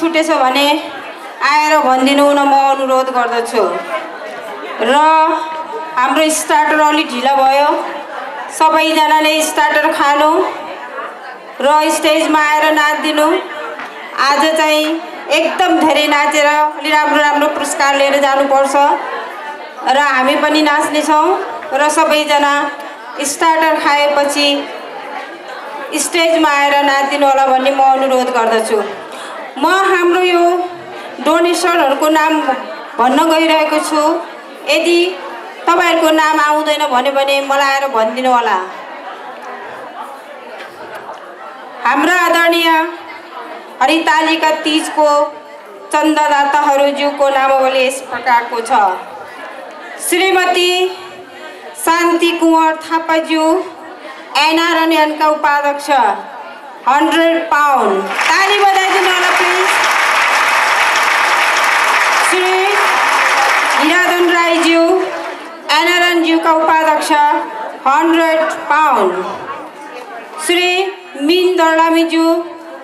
छुटेछ भने आएर भनिदिनु न म अनुरोध गर्दछु। र हाम्रो स्टार्टर अलिक ढिलो भयो। सबैजनाले स्टार्टर खानु र स्टेजमा आएर नाचिदिनु। आज चाहिँ एकदम धेरै नाचेर अलि राम्रो राम्रो पुरस्कार लिएर जानुपर्छ। र हामी पनि नाच्नेछौँ र सबैजना स्टार्टर खाएपछि स्टेजमा आएर नाचिदिनु होला भन्ने म अनुरोध गर्दछु। म हाम्रो यो डोनेसनहरूको नाम भन्न गइरहेको छु। यदि तपाईँहरूको नाम आउँदैन भन्यो भने मलाई आएर भनिदिनु होला। हाम्रा आदरणीय हरितालिका तिजको चन्ददाताहरूज्यूको नामावली यस प्रकारको छ। श्रीमती शान्ति कुँवर थापाज्यू एनआरएनएनका उपाध्यक्ष हन्ड्रेड पाउन्ड ताली बजाइदिनु होला प्लिज श्री हिराधन राईज्यू एनआरएनज्यूका उपाध्यक्ष hundred pound Shri Min दर्लामीज्यू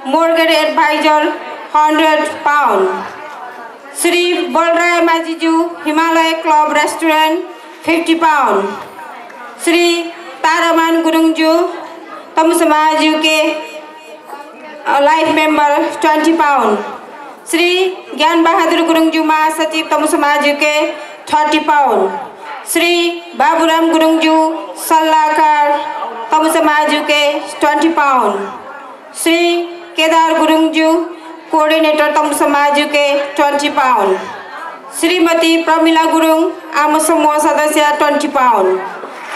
mortgage adviser hundred pound Shri Balrai माझीज्यू Himalaya club restaurant fifty pound Shri Taraman गुरुङज्यू तमुसमाज्यू के life member twenty pound Shri Gyan Bahadur गुरुङज्यू महासचिव तमुसमाज्यू के थर्टी पाउंड श्री बाबुराम गुरुङज्यू सल्लाहकार के ट्वेंटी पाउंड श्री केदार गुरुङज्यू कोअर्डिनेटर तमुसमाज्यू के ट्वेंटी पाउंड श्रीमती प्रमिला गुरुङ आमा समूह सदस्य ट्वेन्टी पाउन्ड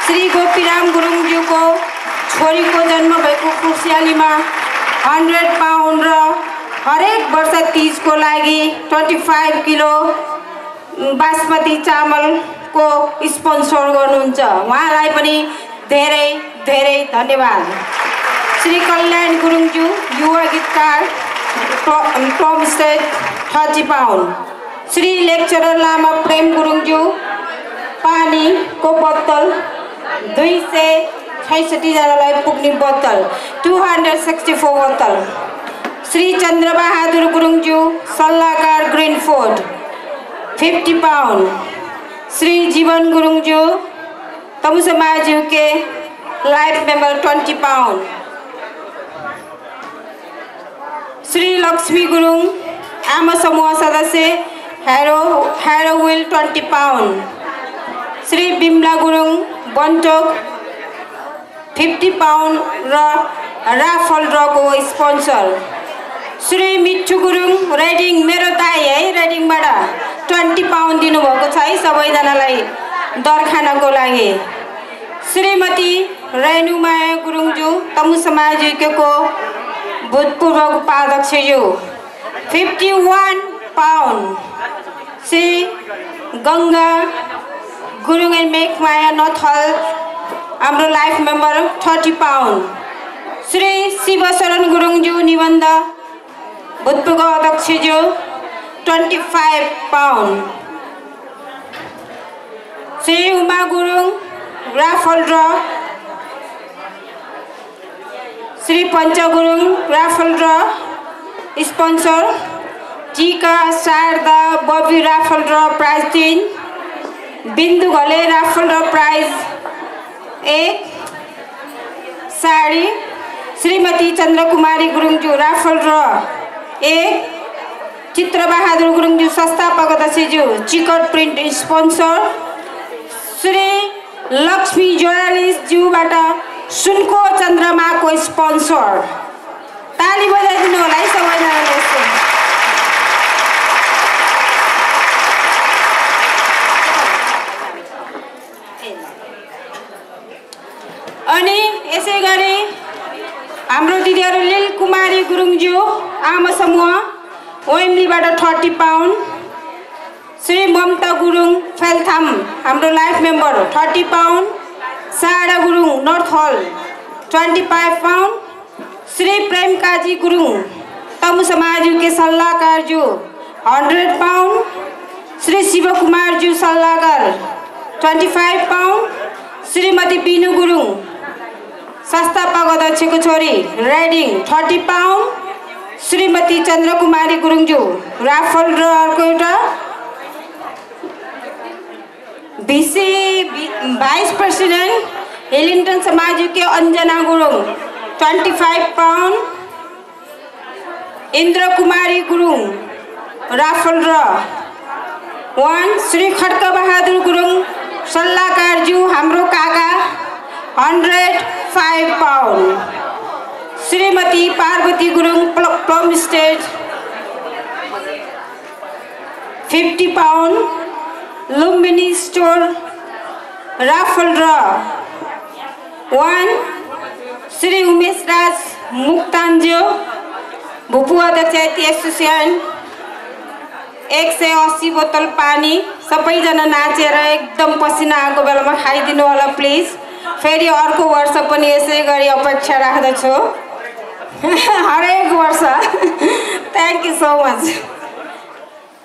श्री गोपीराम गुरुङज्यूको छोरीको जन्म भएको खुसियालीमा हन्ड्रेड पाउन्ड र हरेक वर्ष तिजको लागि ट्वेन्टी फाइभ किलो बासमती चामलको स्पोन्सर गर्नुहुन्छ उहाँलाई पनि धेरै धेरै धन्यवाद। श्री कल्याण गुरुङज्यू युवा गीतकार टम state thirty pound Shri lecturer Lama Prem गुरुङज्यू पानीको बोतल दुई सय छैसठीजनालाई पुग्ने बोतल टु हन्ड्रेड सिक्सटी फोर बोतल। श्री चन्द्रबहादुर गुरुङज्यू सल्लाहकार Greenford fifty pound Shri Jiwan गुरुङज्यू तमुसमाज्यू के life member twenty pound Shri Laxmi Gurung आमा समूह सदस्य Harrow Harrow Weald twenty pound Shri Bimala Gurung Burnt Oak fifty pound र राफल ड्रको स्पोन्सर श्री मिठु गुरुङ रेडिङ मेरो दाई है रेडिङबाट ट्वेन्टी पाउन्ड दिनुभएको छ है सबैजनालाई। दरखानाको लागि। श्रीमती रेणुमाया गुरुङज्यू तमु समाजिकको भूतपूर्व उपाध्यक्षज्यू fifty one pound Shri Ganga Gurung and Mekmaya नथल हाम्रो life member thirty pound Shri Shivsharan गुरुङज्यू निबन्ध भूतपूर्व अध्यक्षज्यू twenty five pound Shri Uma Gurung raffle draw Shri Panch Gurung raffle draw sponsor Tika Sharada Bobby raffle draw prize तिन Bindu Ghale raffle draw prize एक साडी श्रीमती Chandrakumari गुरुङज्यू Rafale draw एक चित्रबहादुर गुरुङज्यू संस्थापक अध्यक्षज्यू चिकट प्रिन्ट स्पोन्सर श्री लक्ष्मी ज्वालिसज्यूबाट सुनको चन्द्रमाको स्पोन्सर। ताली बजाइदिनु होला है सबैजनाले अनि यसै गरी हाम्रो दिदीहरू लिल कुमारी गुरुङज्यू आमा समूह ओएमलीबाट thirty pound. Shri Mamata Gurung Feltham हाम्रो life member thirty pound Sada Gurung Northolt twenty five pound Shri Prem Kaji Gurung Tamu समाजू के सल्लाहकार जू हन्ड्रेड पाउन्ड श्री शिव कुमार जू सल्लाहकार ट्वेन्टी फाइभ पाउन्ड श्रीमती बिनु गुरुङ संस्थापक अध्यक्षको छोरी राइडिङ थर्टी पाउन्ड श्रीमती चन्द्रकुमारी गुरुङज्यू राफल र अर्को एउटा भिसी vice president Hillingdon समाजुकी Anjana Gurung twenty five pound Indra Kumari Gurung raffle र वान श्री खड्कबहादुर गुरुङ सल्लाहकारज्यू हाम्रो काका hundred five pound Shrimati Parvati Gurung प्ल Plumstead fifty pound Lumbini store raffle र वान श्री उमेश राज मुक्तान्ज्यो भूपू अध्यक्ष यति एसोसिएसन एक सय अस्सी बोतल पानी सबैजना नाचेर एकदम पसिना आएको बेलामा खाइदिनु होला प्लिज फेरि अर्को वर्ष पनि यसै गरी अपेक्षा राख्दछु। हरेक वर्ष। Thank you so much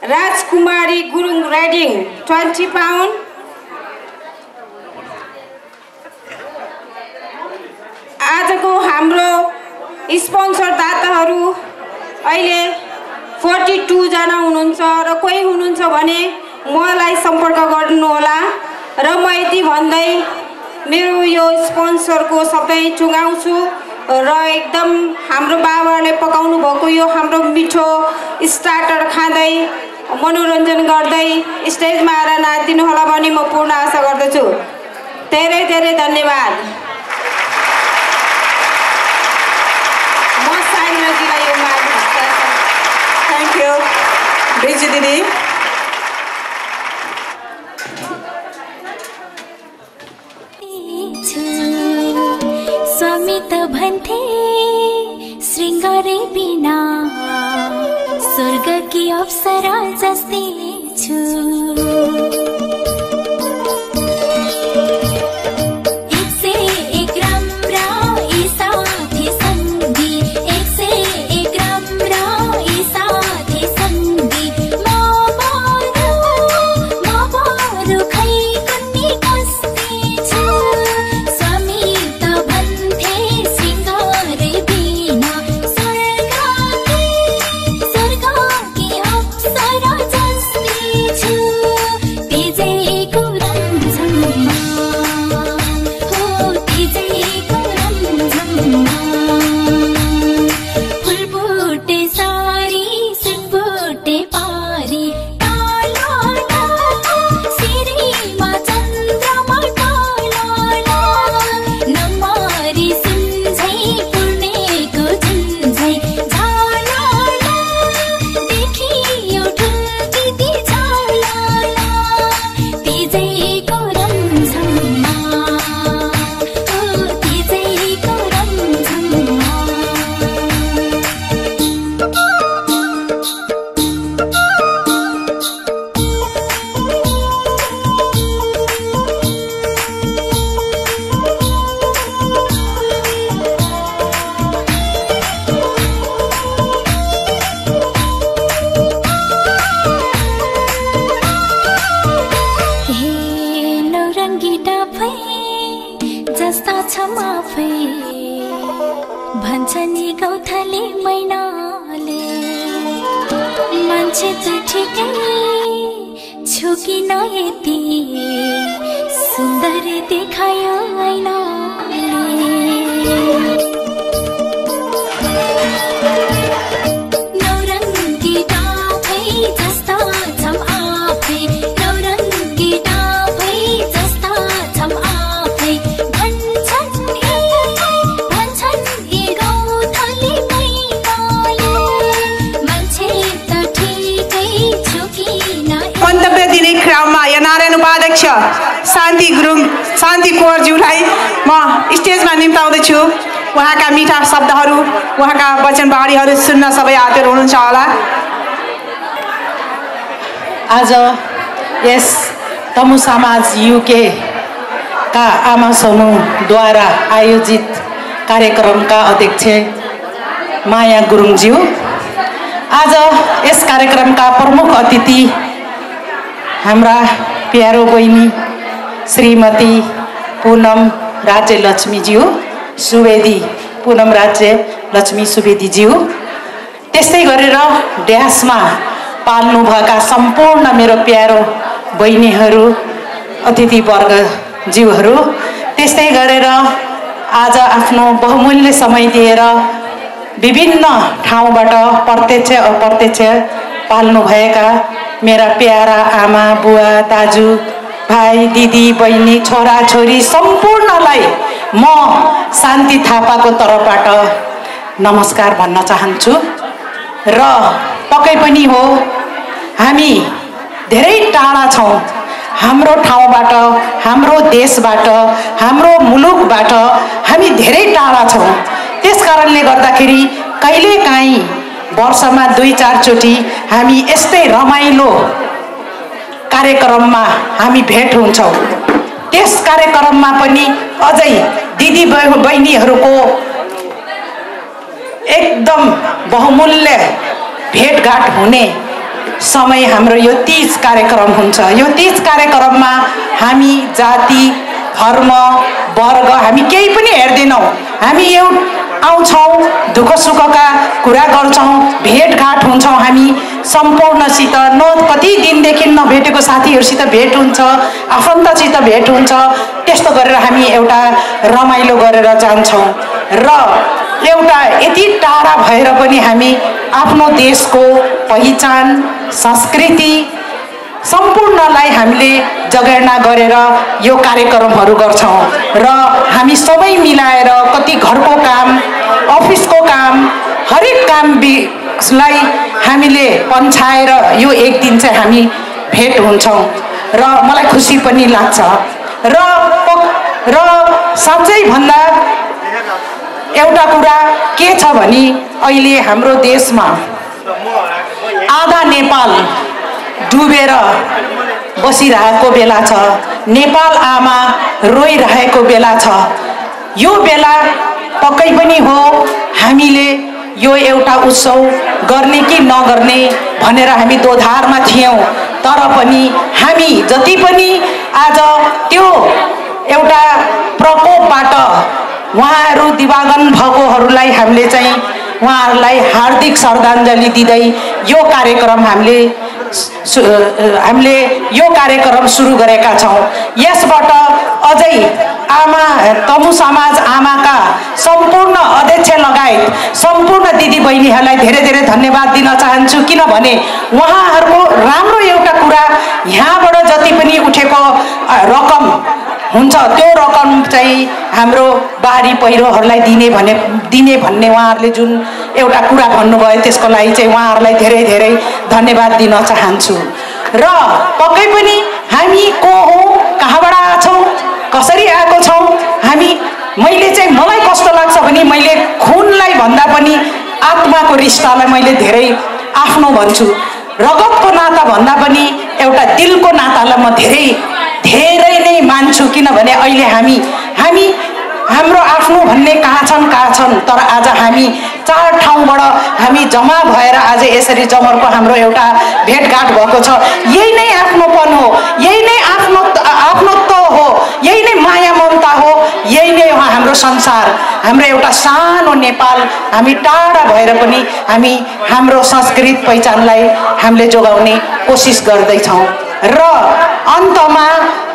Rajkumari Gurung riding twenty pound आजको हाम्रो स्पोन्सर दाताहरू अहिले फोर्टी टूजना हुनुहुन्छ र कोही हुनुहुन्छ भने मलाई सम्पर्क गर्नुहोला र म यति भन्दै मेरो यो स्पोन्सरको सबै चुगाउँछु र एकदम हाम्रो बाबाले पकाउनु भएको यो हाम्रो मिठो स्टार्टर खाँदै मनोरञ्जन गर्दै स्टेजमा आएर नाचिदिनु होला भनी म पूर्ण आशा गर्दछु। धेरै धेरै धन्यवाद। समाज युकेका आमा समूहद्वारा आयोजित कार्यक्रमका अध्यक्ष माया गुरुङज्यू आज यस कार्यक्रमका प्रमुख अतिथि हाम्रा प्यारो बहिनी श्रीमती पुनम राज्य लक्ष्मीज्यू सुवेदी पुनम राज्य लक्ष्मी सुवेदीज्यू त्यस्तै गरेर ड्यासमा पाल्नुभएका सम्पूर्ण मेरो प्यारो बहिनीहरू अतिथिवर्गज्यूहरू त्यस्तै गरेर आज आफ्नो बहुमूल्य समय दिएर विभिन्न ठाउँबाट प्रत्यक्ष अप्रत्यक्ष पाल्नुभएका मेरा प्यारा आमा बुवा दाजु भाइ दिदी बहिनी छोरा छोरी सम्पूर्णलाई म शान्ति थापाको तर्फबाट नमस्कार भन्न चाहन्छु। र पक्कै पनि हो हामी धेरै टाढा छौँ। हाम्रो ठाउँबाट हाम्रो देशबाट हाम्रो मुलुकबाट हामी धेरै टाढा छौँ। त्यस कारणले गर्दाखेरि कहिलेकाहीँ वर्षमा दुई चारचोटि हामी यस्तै रमाइलो कार्यक्रममा हामी भेट हुन्छौँ। त्यस कार्यक्रममा पनि अझै दिदी बहि- बहिनीहरूको एकदम बहुमूल्य भेटघाट हुने समय हाम्रो यो तिज कार्यक्रम हुन्छ। यो तिज कार्यक्रममा हामी जाति धर्म वर्ग हामी केही पनि हेर्दैनौँ। हामी एउ आउँछौँ दुःख सुखका कुरा गर्छौँ भेटघाट हुन्छौँ हामी। सम्पूर्णसित न कति दिनदेखि नभेटेको साथीहरूसित भेट हुन्छ आफन्तसित भेट हुन्छ त्यस्तो गरेर हामी एउटा रमाइलो गरेर जान्छौँ। र एउटा यति टाढा भएर पनि हामी आफ्नो देशको पहिचान संस्कृति सम्पूर्णलाई हामीले जगेर्ना गरेर यो कार्यक्रमहरू गर्छौँ। र हामी सबै मिलाएर कति घरको काम अफिसको काम हरेक काम बिलाई हामीले पन्छाएर यो एक दिन चाहिँ हामी भेट हुन्छौँ। र मलाई खुसी पनि लाग्छ। र र साँच्चै भन्दा एउटा कुरा के छ भने अहिले हाम्रो देशमा आधा नेपाल डुबेर बसिरहेको बेला छ। नेपाल आमा रोइरहेको बेला छ। यो बेला पक्कै पनि हो हामीले यो एउटा उत्सव गर्ने कि नगर्ने भनेर हामी दोधारमा थियौँ। तर पनि हामी जति पनि आज त्यो एउटा प्रकोपबाट उहाँहरू दिवागन भएकोहरूलाई हामीले चाहिँ उहाँहरूलाई हार्दिक श्रद्धाञ्जली दिँदै यो कार्यक्रम हामीले हामीले यो कार्यक्रम सुरु गरेका छौँ। यसबाट अझै आमा तमु समाज आमाका सम्पूर्ण अध्यक्ष लगायत सम्पूर्ण दिदीबहिनीहरूलाई धेरै धेरै धन्यवाद दिन चाहन्छु। किनभने उहाँहरूको राम्रो एउटा कुरा यहाँबाट जति पनि उठेको रकम हुन्छ त्यो रकम चाहिँ हाम्रो बाढी पहिरोहरूलाई दिने भने दिने भन्ने उहाँहरूले जुन एउटा कुरा भन्नुभयो त्यसको लागि चाहिँ उहाँहरूलाई धेरै धेरै धन्यवाद दिन चाहन्छु। र पक्कै पनि हामी को हौँ कहाँबाट आएको छौँ कसरी आएको छौँ हामी मैले चाहिँ मलाई कस्तो लाग्छ भने मैले खुनलाई भन्दा पनि आत्माको रिस्तालाई मैले धेरै आफ्नो भन्छु। रगतको नाता भन्दा पनि एउटा दिलको नातालाई म धेरै धेरै नै मान्छु किनभने अहिले हामी हामी हाम्रो आफ्नो भन्ने कहाँ छन् कहाँ छन् तर आज हामी चार ठाउँबाट हामी जम्मा भएर आज यसरी जमरको हाम्रो एउटा भेटघाट भएको छ। यही नै आफ्नोपन हो यही नै आफ्नो आफ्नोत्व हो यही नै माया ममता हो यही नै हो हाम्रो संसार। हाम्रो एउटा सानो नेपाल हामी टाढा भएर पनि हामी हाम्रो संस्कृत पहिचानलाई हामीले जोगाउने कोसिस गर्दैछौँ। र अन्तमा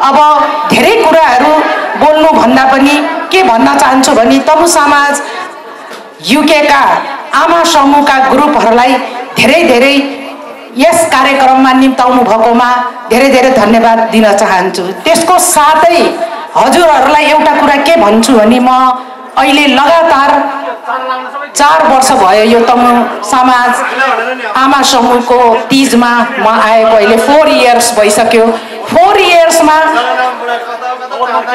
अब धेरै कुराहरू बोल्नुभन्दा पनि के भन्न चाहन्छु भने तमु समाज युकेका आमा समूहका ग्रुपहरूलाई धेरै धेरै यस कार्यक्रममा निम्ताउनु भएकोमा धेरै धेरै धन्यवाद दिन चाहन्छु। त्यसको साथै हजुरहरूलाई एउटा कुरा के भन्छु भने म अहिले लगातार चार वर्ष भयो यो तमु समाज आमा समूहको तिजमा म आएको। अहिले फोर इयर्स भइसक्यो। फोर इयर्समा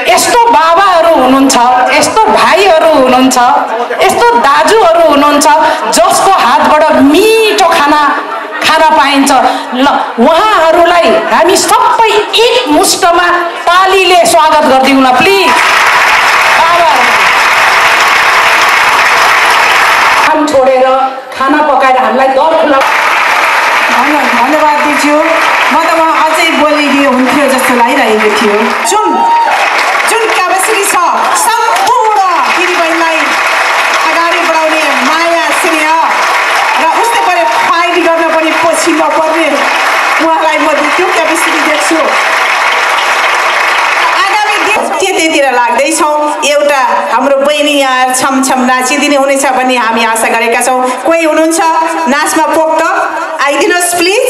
यस्तो बाबाहरू हुनुहुन्छ यस्तो भाइहरू हुनुहुन्छ यस्तो दाजुहरू हुनुहुन्छ जसको हातबाट मिठो खाना खान पाइन्छ। ल उहाँहरूलाई हामी सबै एक मुष्टमा तालीले स्वागत गरिदिउँ प्लिज बाबाहरू छोडेर खाना पकाएर हामीलाई दर खुला धन्य- धन्यवाद दिज्यू। म त उहाँ अझै बोलिदिए हुन्थ्यो जस्तो लागिरहेको थियो। जुन जुन क्यापेसिटी छ सम्पूर्ण दिदीबहिनीलाई अगाडि बढाउने माया स्नेह र उस्तै परे फाइट गर्न पनि पछि नपर्ने उहाँलाई म त्यो क्यापेसिटी देख्छु आगामी त्यतिर लाग्दैछौँ एउटा हाम्रो बहिनी यहाँ छमछम नाचिदिने हुनेछ भन्ने हामी आशा गरेका छौँ। कोही हुनुहुन्छ? नाचमा पोख्त। आइदिनुहोस् प्लिज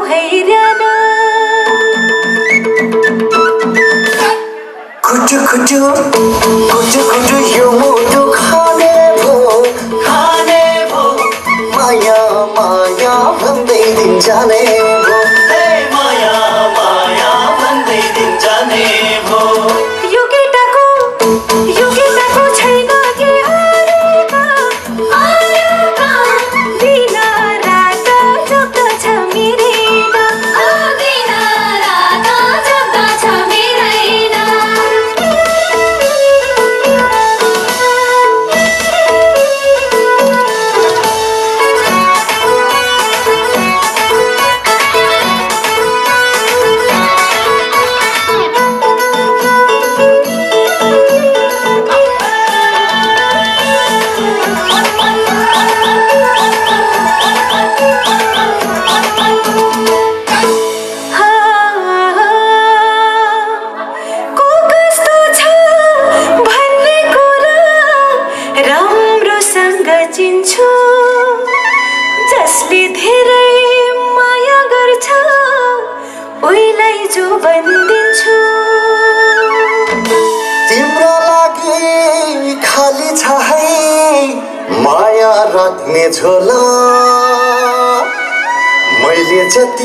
कुटु कुटु कुटु कुटु यो मुटु खाने भो खाने भो। माया माया भन्दै दिन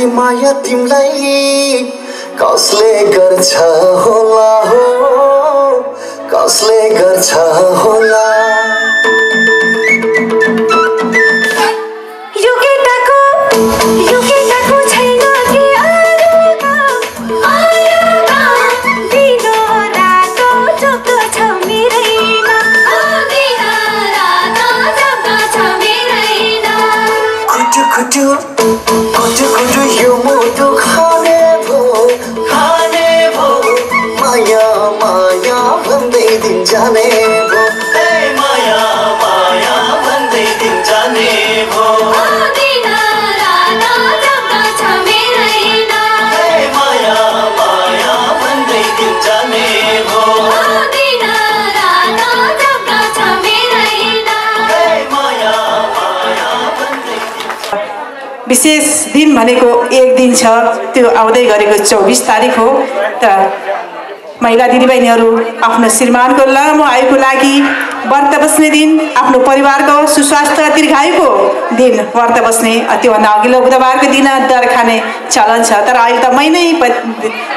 माया तिमीलाई कसले गर्छ होला हो? कसले गर्छ होला? भनेको एक दिन छ। त्यो आउँदै गरेको चौबिस तारिक हो। त महिला दिदीबहिनीहरू आफ्नो श्रीमानको लामो आयुको लागि व्रत बस्ने दिन आफ्नो परिवारको सुस्वास्थ्य दीर्घायुको दिन व्रत बस्ने त्योभन्दा अघिल्लो बुधबारको दिन दर खाने चलन छ। तर अहिले त महिनै प-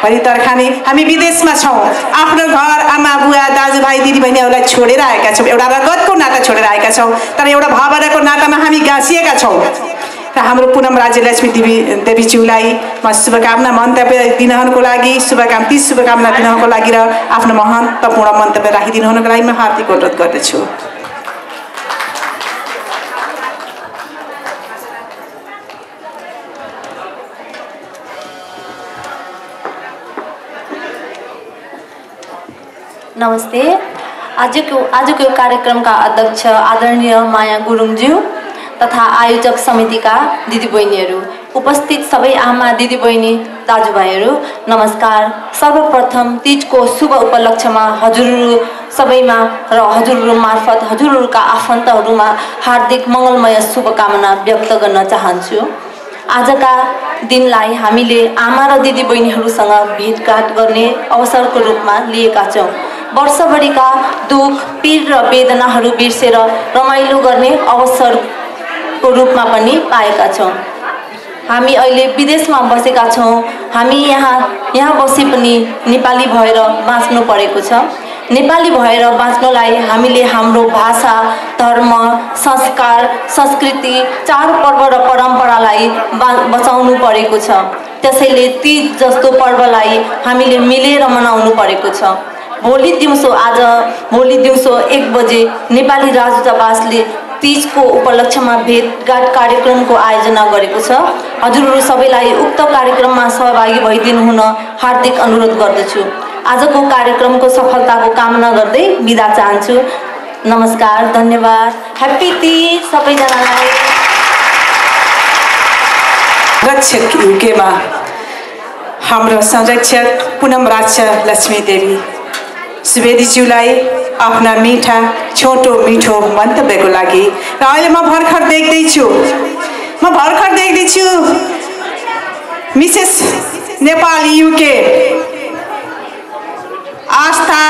भरि दर खाने हामी विदेशमा छौँ। आफ्नो घर आमा बुवा दाजुभाइ दिदीबहिनीहरूलाई छोडेर आएका छौँ। एउटा रगतको नाता छोडेर आएका छौँ। तर एउटा भावनाको नातामा हामी गाँसिएका छौँ। हाम्रो पुनम राज्यलक्ष्मी देवी देवीज्यूलाई म शुभकामना मन्तव्य दिनहरूको लागि शुभकाम ती शुभकामना दिनको लागि र आफ्नो महत्त्वपूर्ण मन्तव्य राखिदिनु हुनको लागि म हार्दिक अनुरोध गर्दछु। नमस्ते। आजको आजको कार्यक्रमका अध्यक्ष आदरणीय माया गुरुङज्यू तथा आयोजक समितिका दिदीबहिनीहरू उपस्थित सबै आमा दिदीबहिनी दाजुभाइहरू नमस्कार। सर्वप्रथम तिजको शुभ उपलक्ष्यमा हजुरहरू सबैमा र हजुरहरू मार्फत हजुरहरूका आफन्तहरूमा हार्दिक मङ्गलमय शुभकामना व्यक्त गर्न चाहन्छु। आजका दिनलाई हामीले आमा र दिदीबहिनीहरूसँग भेटघाट गर्ने अवसरको रूपमा लिएका छौँ। वर्षभरिका दुख पीर र वेदनाहरू बिर्सेर रमाइलो गर्ने अवसरको रूपमा पनि पाएका छौँ। हामी अहिले विदेशमा बसेका छौँ। हामी यहाँ यहाँ बसे पनि नेपाली भएर बाँच्नु परेको छ। नेपाली भएर बाँच्नलाई हामीले हाम्रो भाषा धर्म संस्कार संस्कृति चाडपर्व र परम्परालाई बा बचाउनु परेको छ। त्यसैले तिज जस्तो पर्वलाई हामीले मिलेर मनाउनु परेको छ। भोलि दिउँसो आज भोलि दिउँसो एक बजे नेपाली राजदूतावासले तिजको उपलक्ष्यमा भेटघाट कार्यक्रमको आयोजना गरेको छ। हजुरहरू सबैलाई उक्त कार्यक्रममा सहभागी भइदिनु हुन हार्दिक अनुरोध गर्दछु। आजको कार्यक्रमको सफलताको कामना गर्दै बिदा चाहन्छु। नमस्कार धन्यवाद। ह्याप्पी तिज सबैजनालाई। हाम्रो संरक्षक पुनम राजा लक्ष्मी देवी। सुवेदीज्यूलाई आफ्ना मिठा छोटो मिठो मन्तव्यको लागि र अहिले म भर्खर देख्दैछु। म भर्खर देख्दैछु। मिसेस नेपाल युके आस्था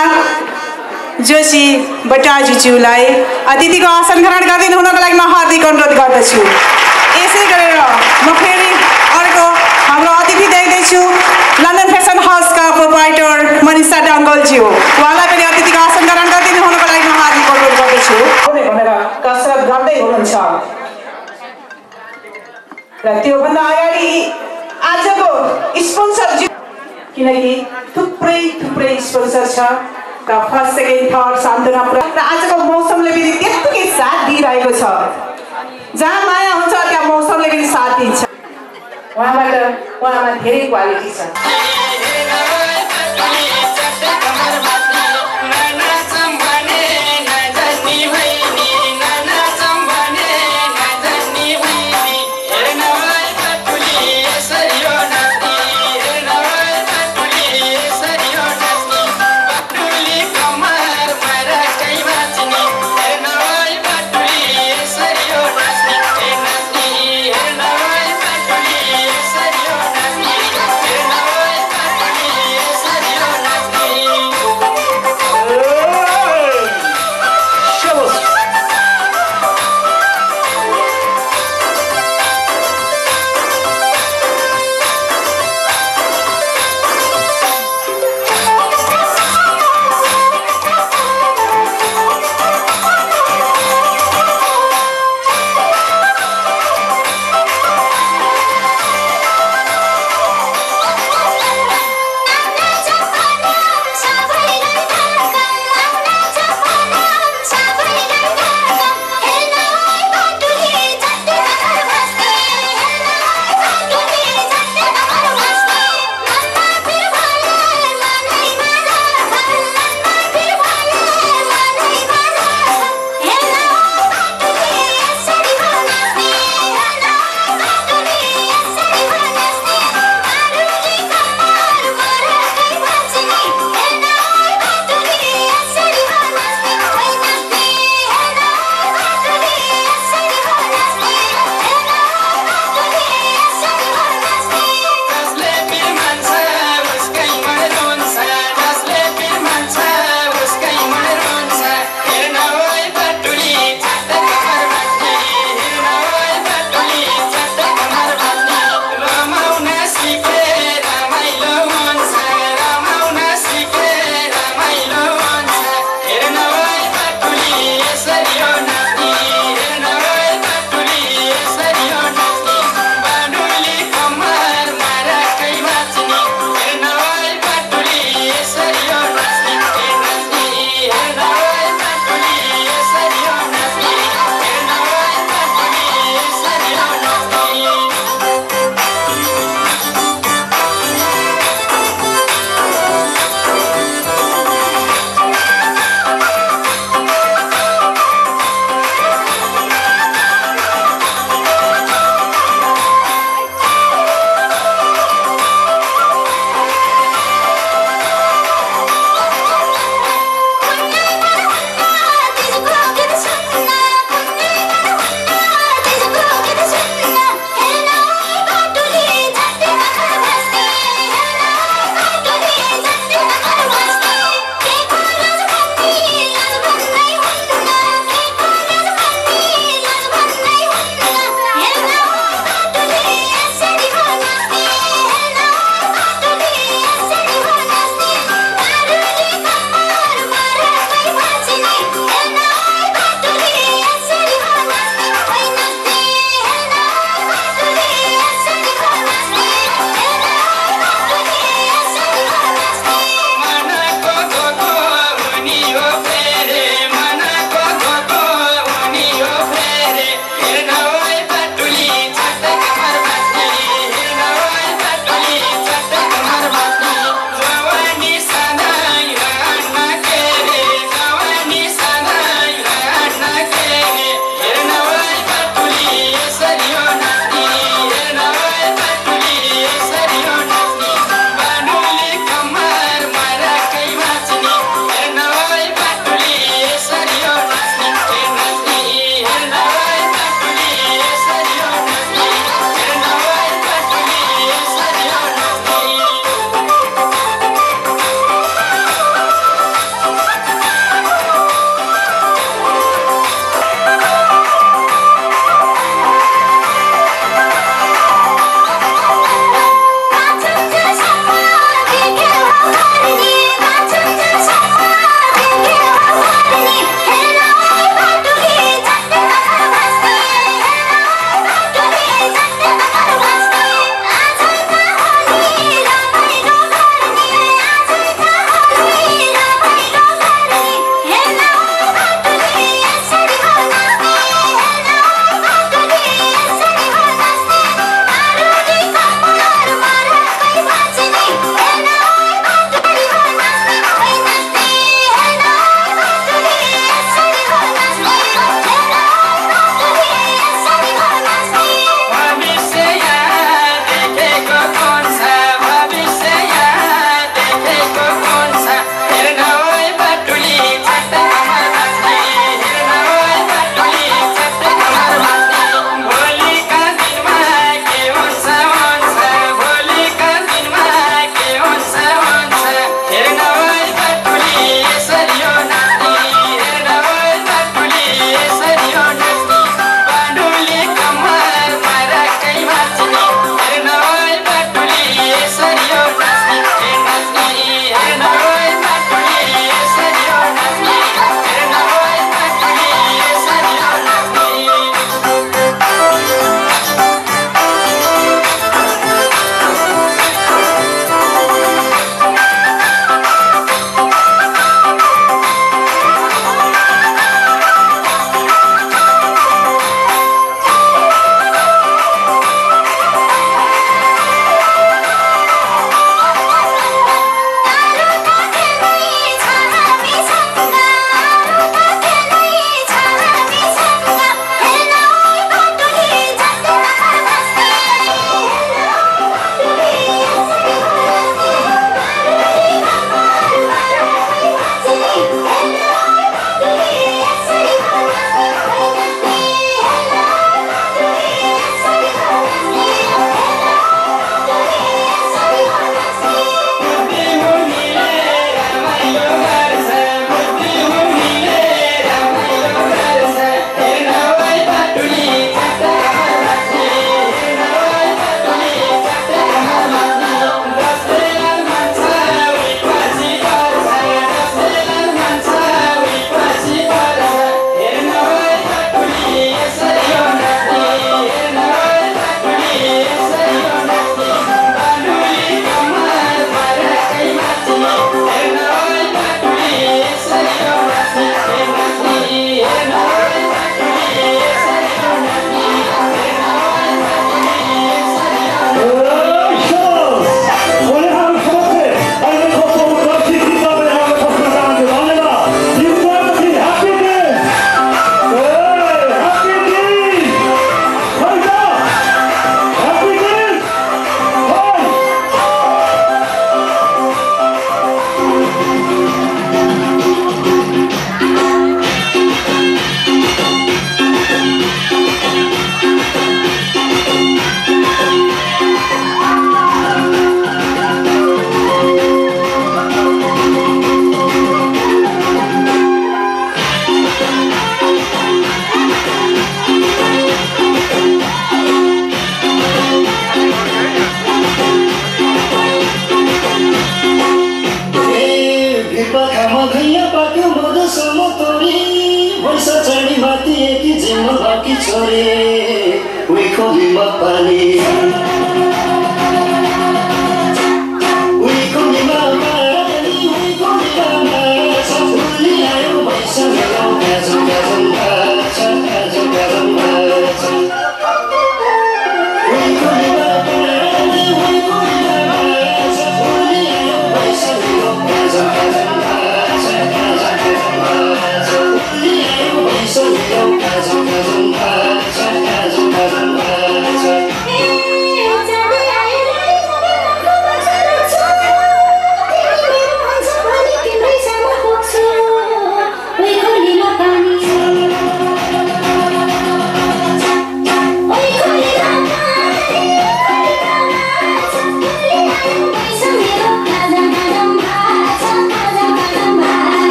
जोशी बटाजुज्यूलाई अतिथिको आसन ग्रहण गरिदिनु हुनको लागि म हार्दिक अनुरोध गर्दछु। यसै गरेर म फेरि अर्को हाम्रो अतिथि देख्दैछु। लन्डन फेसन हाउसका प्रोपाइटर मनिषा डङ्गलज्यू। उहाँलाई पनि अतिथिको आसन ग्रहण गरिदिनु हुनको लागि म हार्दिक अनुरोध गर्दछु भनेर कसरत गर्दै हुनुहुन्छ र त्योभन्दा अगाडि आजको स्पोन्सर किनकि थुप्रै थुप्रै स्पोन्सर छ र फर्स्ट सेकेन्ड थर्ड सान्तना र आजको मौसमले पनि त्यत्तिकै साथ दिइरहेको छ जहाँ माया हुन्छ त्यहाँ मौसमले पनि साथ दिन्छ उहाँबाट उहाँमा धेरै क्वालिटी छ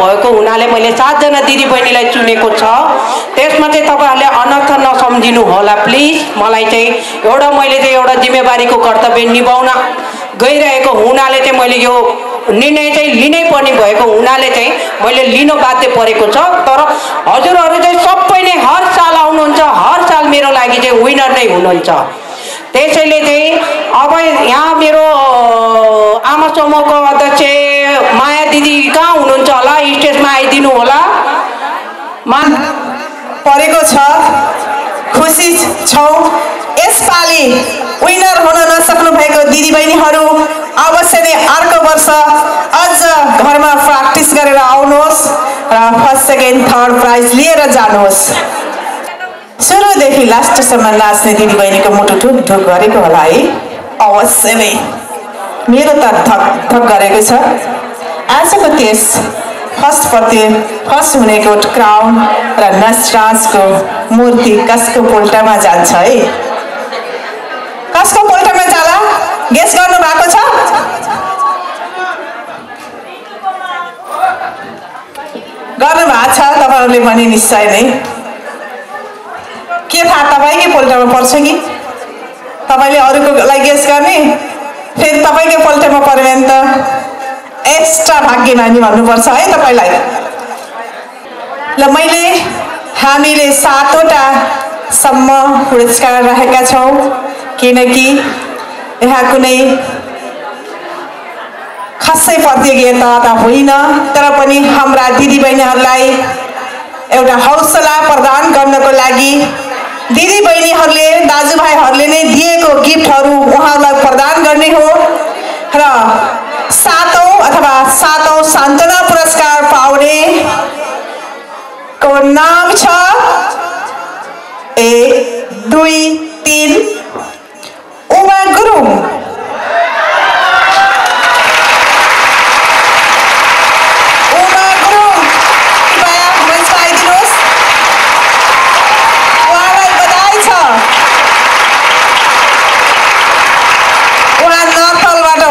भएको हुनाले मैले सातजना दिदीबहिनीलाई चुनेको छ। त्यसमा चाहिँ तपाईँहरूले अनर्थ नसम्झिनु होला प्लिज। मलाई चाहिँ एउटा मैले चाहिँ एउटा जिम्मेवारीको कर्तव्य निभाउन गइरहेको हुनाले चाहिँ मैले यो निर्णय चाहिँ लिनै पर्ने भएको हुनाले चाहिँ मैले लिन बाध्य परेको छ। तर हजुरहरू चाहिँ सबै नै हर साल आउनुहुन्छ हर साल मेरो लागि चाहिँ विनर नै हुनुहुन्छ। त्यसैले चाहिँ अब यहाँ मेरो आमा समूहको अध्यक्ष माया दिदी कहाँ आइदिनु होला। मन परेको छ। खुसी छौँ। यसपालि विनर हुन नसक्नु भएको दिदीबहिनीहरू अवश्य नै अर्को वर्ष अझ घरमा प्र्याक्टिस गरेर आउनुहोस् र फर्स्ट सेकेन्ड थर्ड प्राइज लिएर जानुहोस्। सुरुदेखि लास्टसम्म नाच्ने दिदीबहिनीको मुटु ठुक ठुक गरेको होला है। अवश्य नै। मेरो त थक थक गरेको छ। आजको त्यस फर्स्ट प्रति फर्स्ट हुनेको क्राउन र नसराजको मूर्ति कसको पोल्टामा जान्छ है कसको पोल्टामा जाला गेस गर्नु भएको छ? गर्नु भएको छ तपाईँहरूले भने निश्चय नै। के थाहा तपाईँकै पोल्टामा पर्छ कि? तपाईँले अरूकोलाई गेस गर्ने? फेरि तपाईँकै पोल्टामा पऱ्यो भने त। एक्स्ट्रा भाग्यमानी भन्नुपर्छ है तपाईँलाई। ल मैले हामीले सातवटासम्म पुरस्कार राखेका छौँ किनकि यहाँ कुनै खासै प्रतियोगिता त होइन तर पनि हाम्रा दिदीबहिनीहरूलाई एउटा हौसला प्रदान गर्नको लागि दिदीबहिनीहरूले दाजुभाइहरूले नै दिएको गिफ्टहरू उहाँहरूलाई प्रदान गर्ने हो। र सातौँ अथवा सातौँ सान्त्वना पुरस्कार पाउने को नाम छ? एक दुई तिन। उमा उमा गुरुङ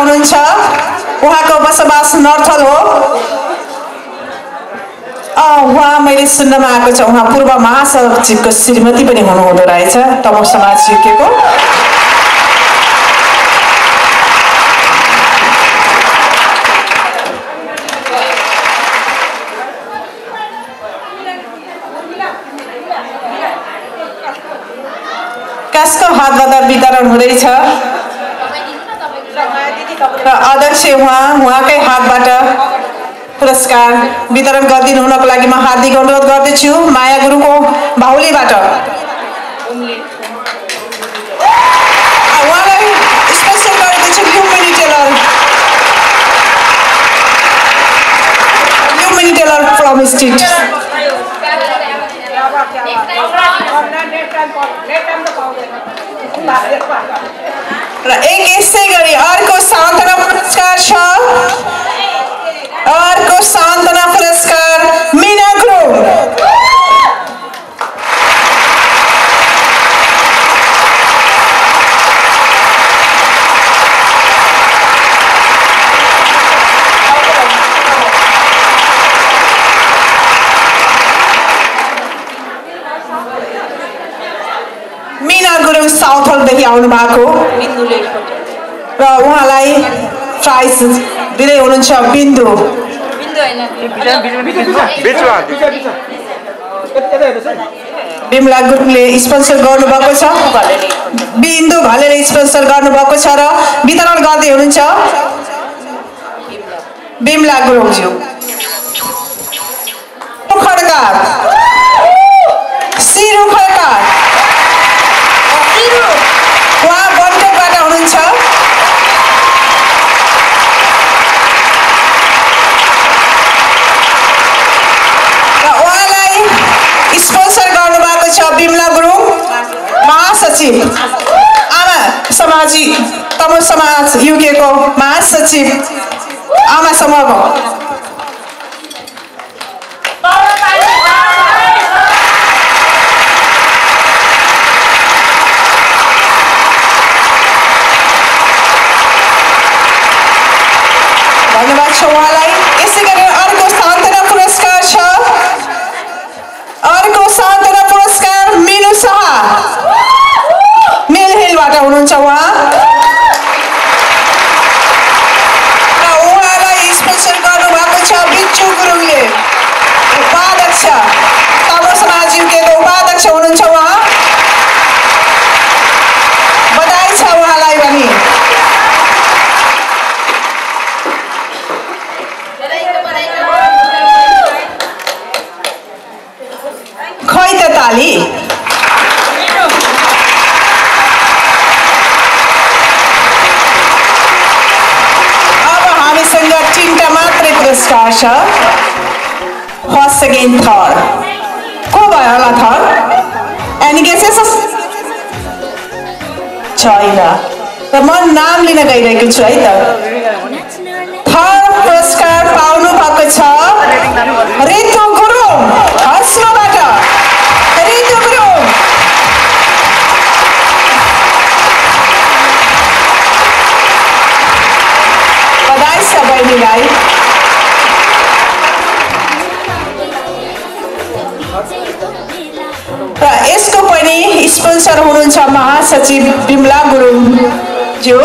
हुनुहुन्छ। उहाँको बसोबास नर्थल हो। उहाँ मैले सुन्नमा आएको छ। उहाँ पूर्व महासचिवको श्रीमती पनि हुनुहुँदो रहेछ। तमु समाज सिकेको कसको हातबाट वितरण हुँदैछ। र अध्यक्ष उहाँ उहाँकै हातबाट पुरस्कार वितरण गरिदिनु हुनको लागि म हार्दिक अनुरोध गर्दछु माया गुरुको स्ट्रिट र एक यसै गरी अर्को पुरस्कार छ अर्को सान्त्वना पुरस्कार मिना गुरुङ मिना गुरुङ साउथ हलदेखि आउनु भएको र उहाँलाई प्राइज दिँदै हुनुहुन्छ बिन्दु बिमला गुरुङले स्पोन्सर गर्नुभएको छ बिन्दु घलेले स्पोन्सर गर्नुभएको छ र वितरण गर्दै हुनुहुन्छ बिमला गुरुङज्यू खड्का बिमला गुरुङ महासचिव आमा समाजी तमु समाज युकेको महासचिव आमा समूहको धन्यवाद छ उहाँलाई सेकेन्ड थर्ड को भयो होला थर्ड एनी गेसेस छैन। र म नाम लिन गइरहेको छु है त। थर्ड पुरस्कार पाउनु भएको छ सर हुनुहुन्छ महासचिव विमला जो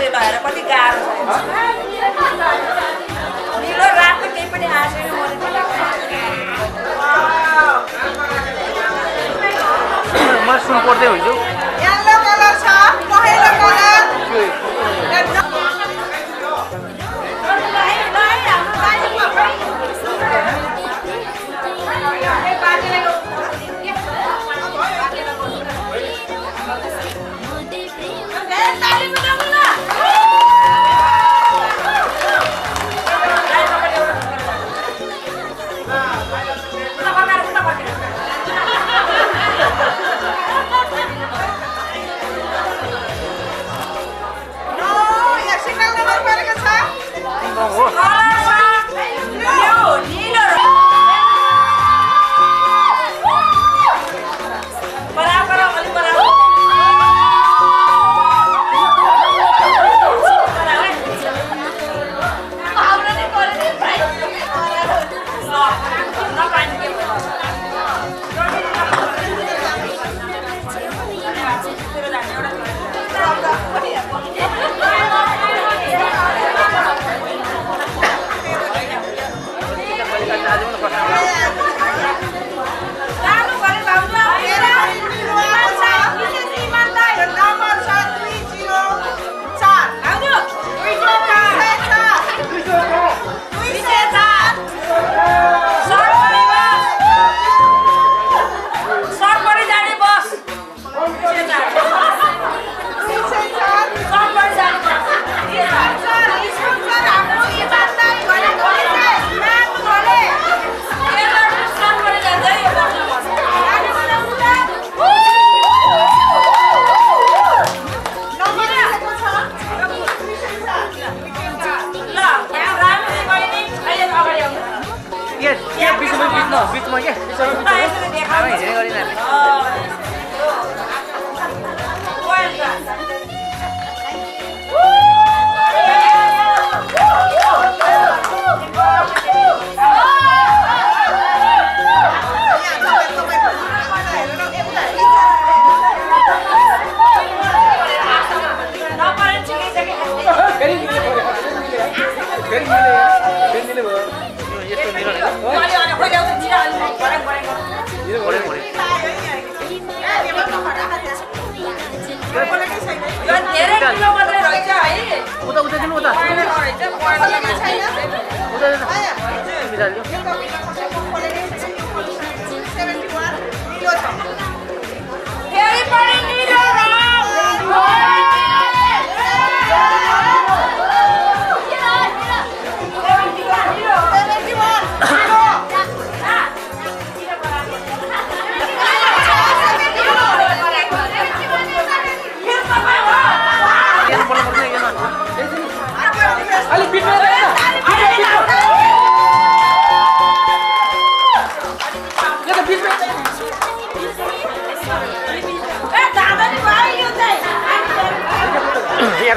यसरी लगाएर कति गाह्रो निलो रातमा केही पनि आएको छैन म सुन पढ्दै हुन्छु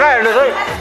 开了，所以。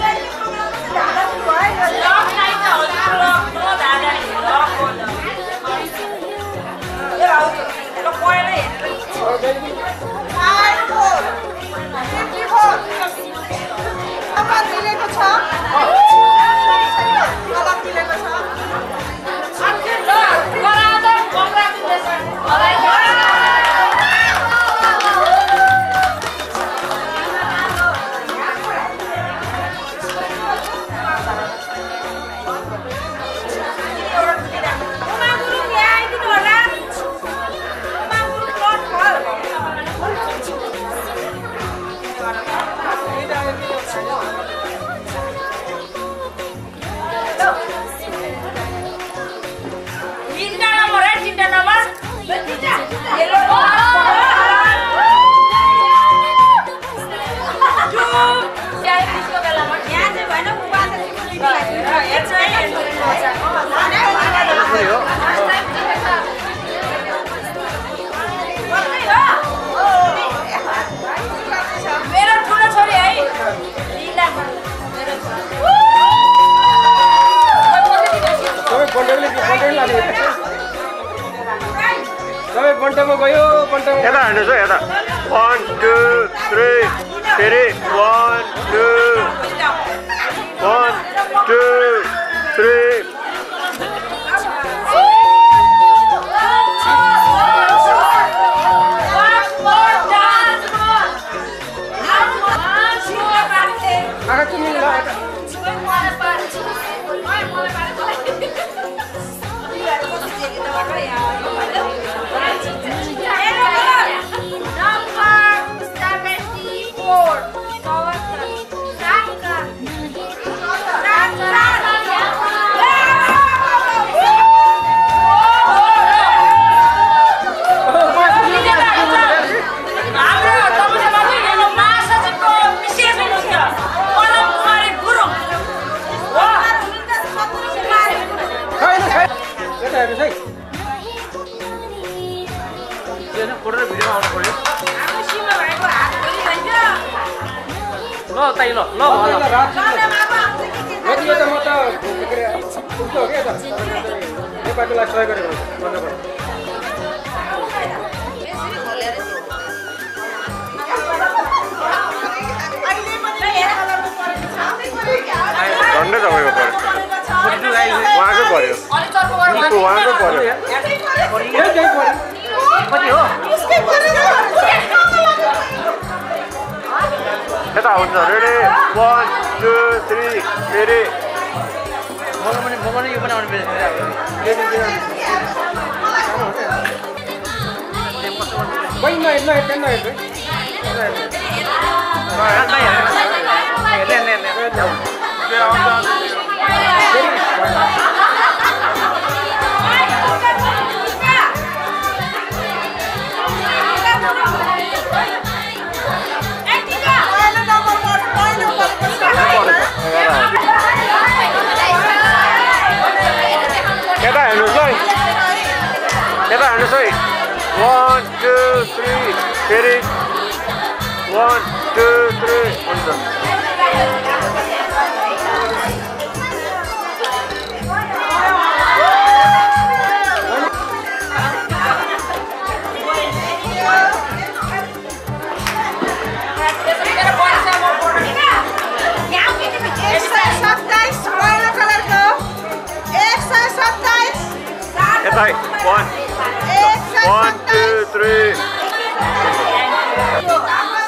तपाईँ पल्टमा गयो पल्ट यता हान्नुहोस् है यता। वान टू थ्री फेरि वान टू वान Number 74. ल ल नेपालीलाई सहयोग गरेको झन्डै तपाईँको पऱ्यो उहाँकै पऱ्यो उहाँकै पऱ्यो यता हुन्छ रेडी वान टू थ्री फेरि मलाई पनि म पनि यो पनि आउनु बैनी rồi Get out and rồi Get out and rồi One, two, three. Steady One, two, three. One, two है one one two three Yeah.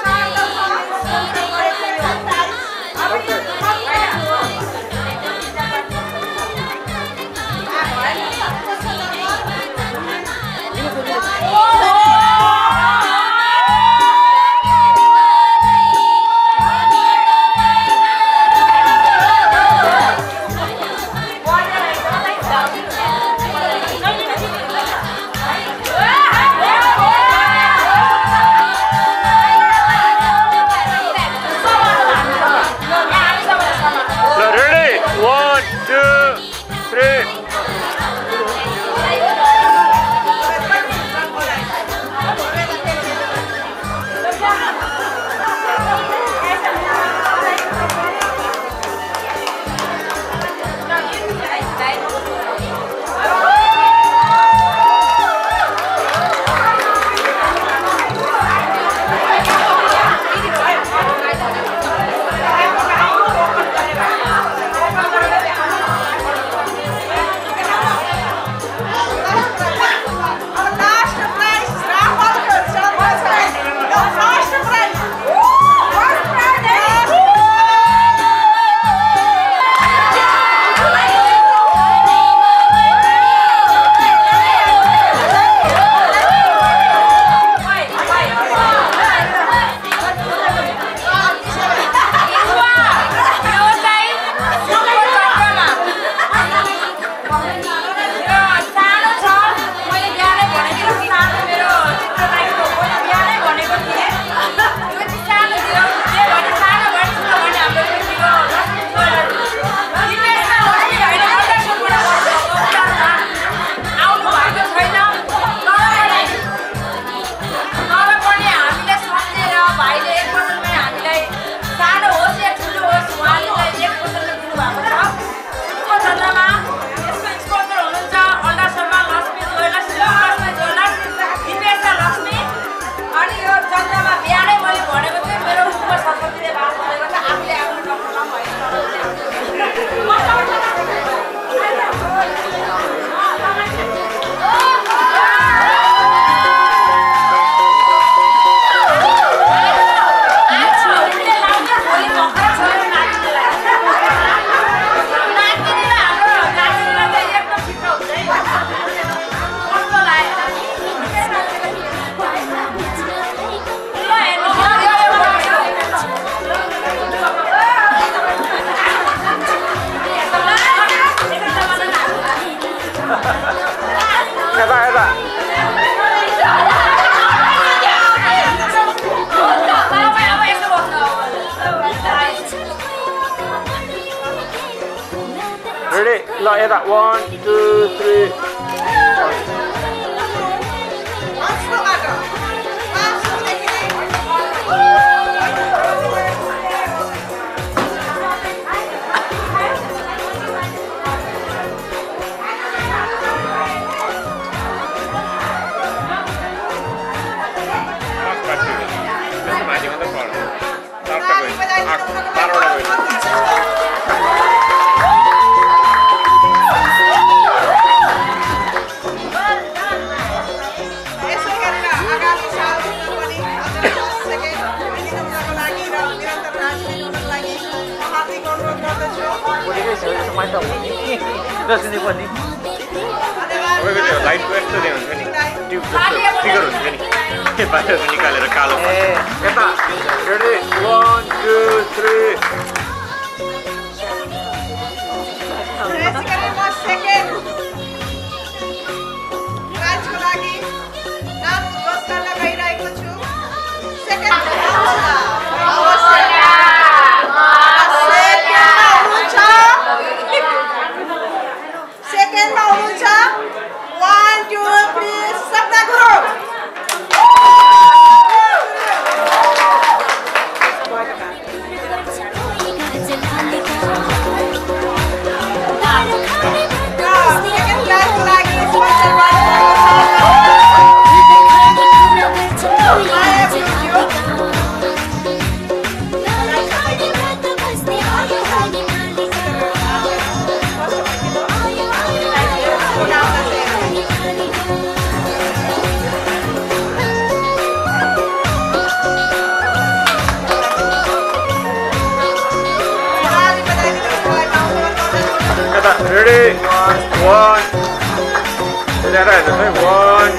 来来，准备 one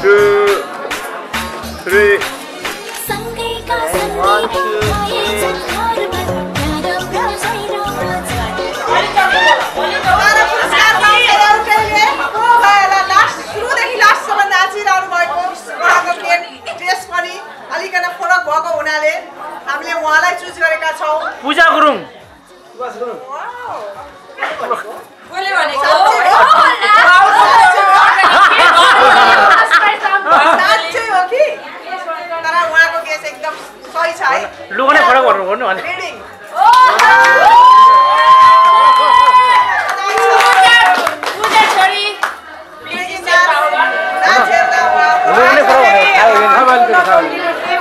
two three。One, two, अलिकन फरक भएको हुनाले हामीले उहाँलाई चुज गरेका छौँ पूजा गुरुङ। भन्नु भने।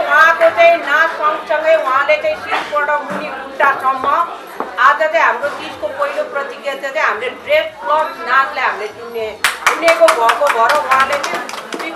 उहाँको चाहिँ नाचसँगसँगै उहाँले चाहिँ सिटबाट मुनि खुट्टासम्म आज चाहिँ हाम्रो तिजको पहिलो प्रतिज्ञा चाहिँ हामीले ड्रेस प्लस नाचलाई हामीले चुन्ने चुनेको भएको भएर उहाँले चाहिँ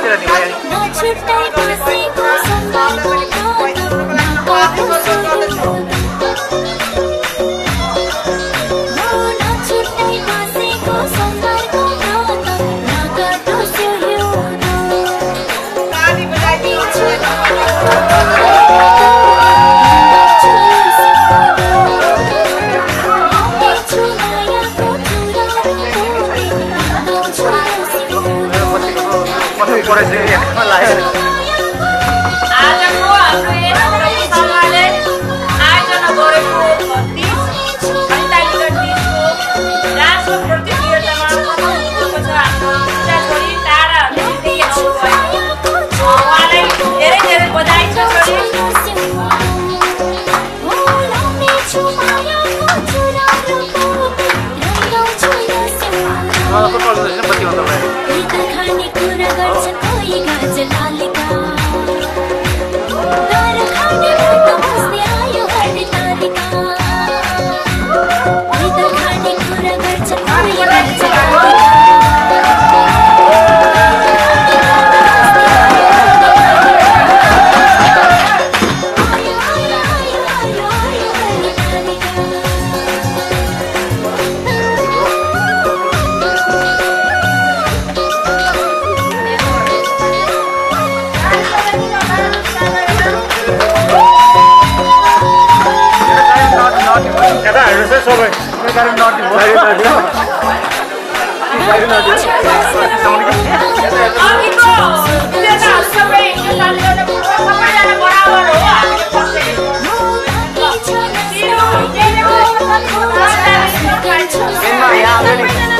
Date la Amen. यता हेर्नुहोस् है सबै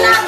यता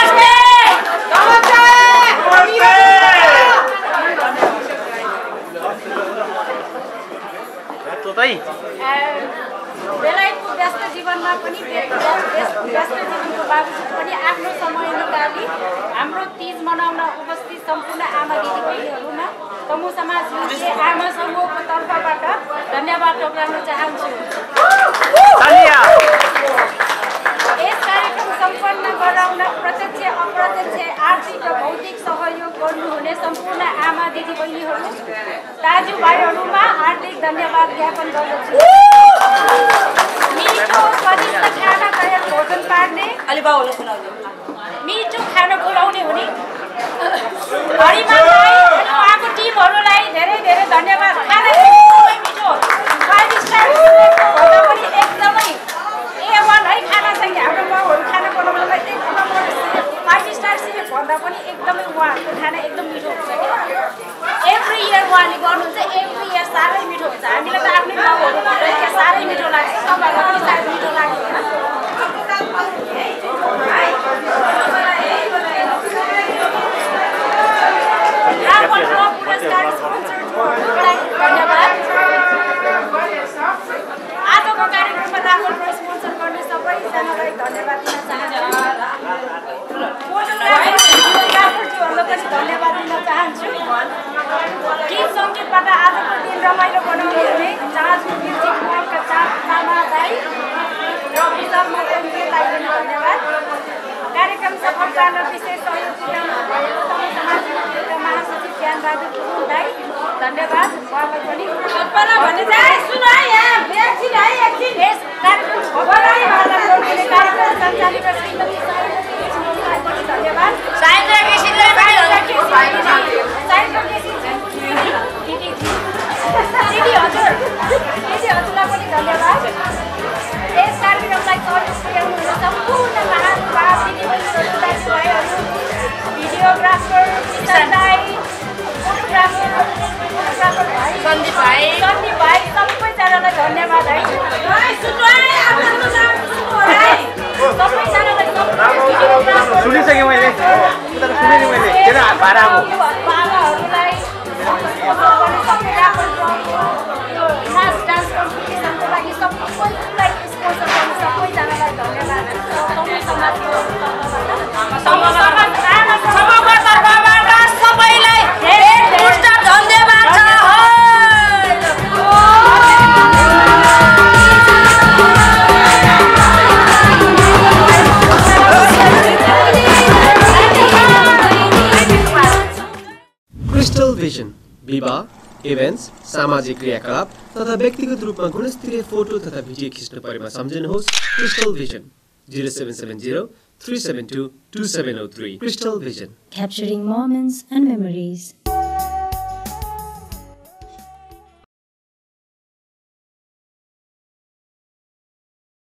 बेलायतको व्यस्त जीवनमा पनि व्यस्त जीवनको बावजुद पनि आफ्नो समय निकाली हाम्रो तिज मनाउन उपस्थित सम्पूर्ण आमा दिदीबहिनीहरूमा समूह समाज युके आमा समूहको तर्फबाट धन्यवाद टोक्राउन चाहन्छु। यस कार्यक्रम सम्पन्न गराउन प्रत्यक्ष अप्रत्यक्ष आर्थिक र भौतिक सहयोग गर्नुहुने सम्पूर्ण आमा दिदीबहिनीहरू दाजुभाइहरूमा हार्दिक धन्यवाद ज्ञापन गर्दछु मिठो स्वादिष्ट खाना तयार भोजन पार्ने मिठो खाना खुवाउने हुने उहाँको टिमहरूलाई धेरै धेरै धन्यवाद खाना मिठो फाइभ स्टार भन्दा पनि एकदमै ए वान है खाना चाहिँ हाम्रो माउहरू खाना बनाउनलाई एकदम फाइभ स्टार भन्दा पनि एकदमै उहाँहरूको खाना एकदम मिठो हुन्छ एभ्री इयर उहाँले गर्नुहुन्छ एभ्री इयर साह्रै मिठो हुन्छ हामीलाई त आफ्नै क्या साह्रै मिठो लाग्छ तपाईँहरूलाई पनि साह्रै मिठो लाग्छ आजको कार्यक्रममा रावण र स्पोन्सर गर्ने सबैजनालाई धन्यवाद दिन चाहन्छु फोटोग्राफरज्यूहरूलाई पनि धन्यवाद दिन चाहन्छु। गीत सङ्गीतबाट आजको दिन रमाइलो बनाउने हुने चाँजु म्युजिक मलका चाँद मामा दाई र पनि धन्यवाद। कार्यक्रम सफल विशेष सहयोग भएको महासचिव ज्ञानबहादुर गुरुङलाई धन्यवाद। उहाँलाई पनि सबैलाई भन्ने चाहिँ सुन है यहाँ एकछिन है एकछिन। यस कार्यक्रम सञ्चालिका श्रीमती धन्यवाद साइन्द्रा साइन्द्रा केसी दिदी दिदी हजुर दिदी हजुरलाई पनि धन्यवाद यस कार्यक्रमलाई सहयोग पुर्याउनु हुने सम्पूर्ण फोटोग्राफर फोटोग्राफर भाइ सन्दीप भाइ सन्दीप भाइ सबैजनालाई धन्यवाद है। सुन्नु सुनिसकेँ मैले। सुनेँ नि मैले। के त भाडा अब क्रिस्टल भिजन विवाह इभेन्ट्स सामाजिक क्रियाकलाप तथा व्यक्तिगत रूपमा गुणस्तरीय फोटो तथा भिडियो खिच्नु परेमा सम्झनुहोस्। Crystal vision zero seven seven zero three seven two two seven oh three crystal vision Capturing moments and memories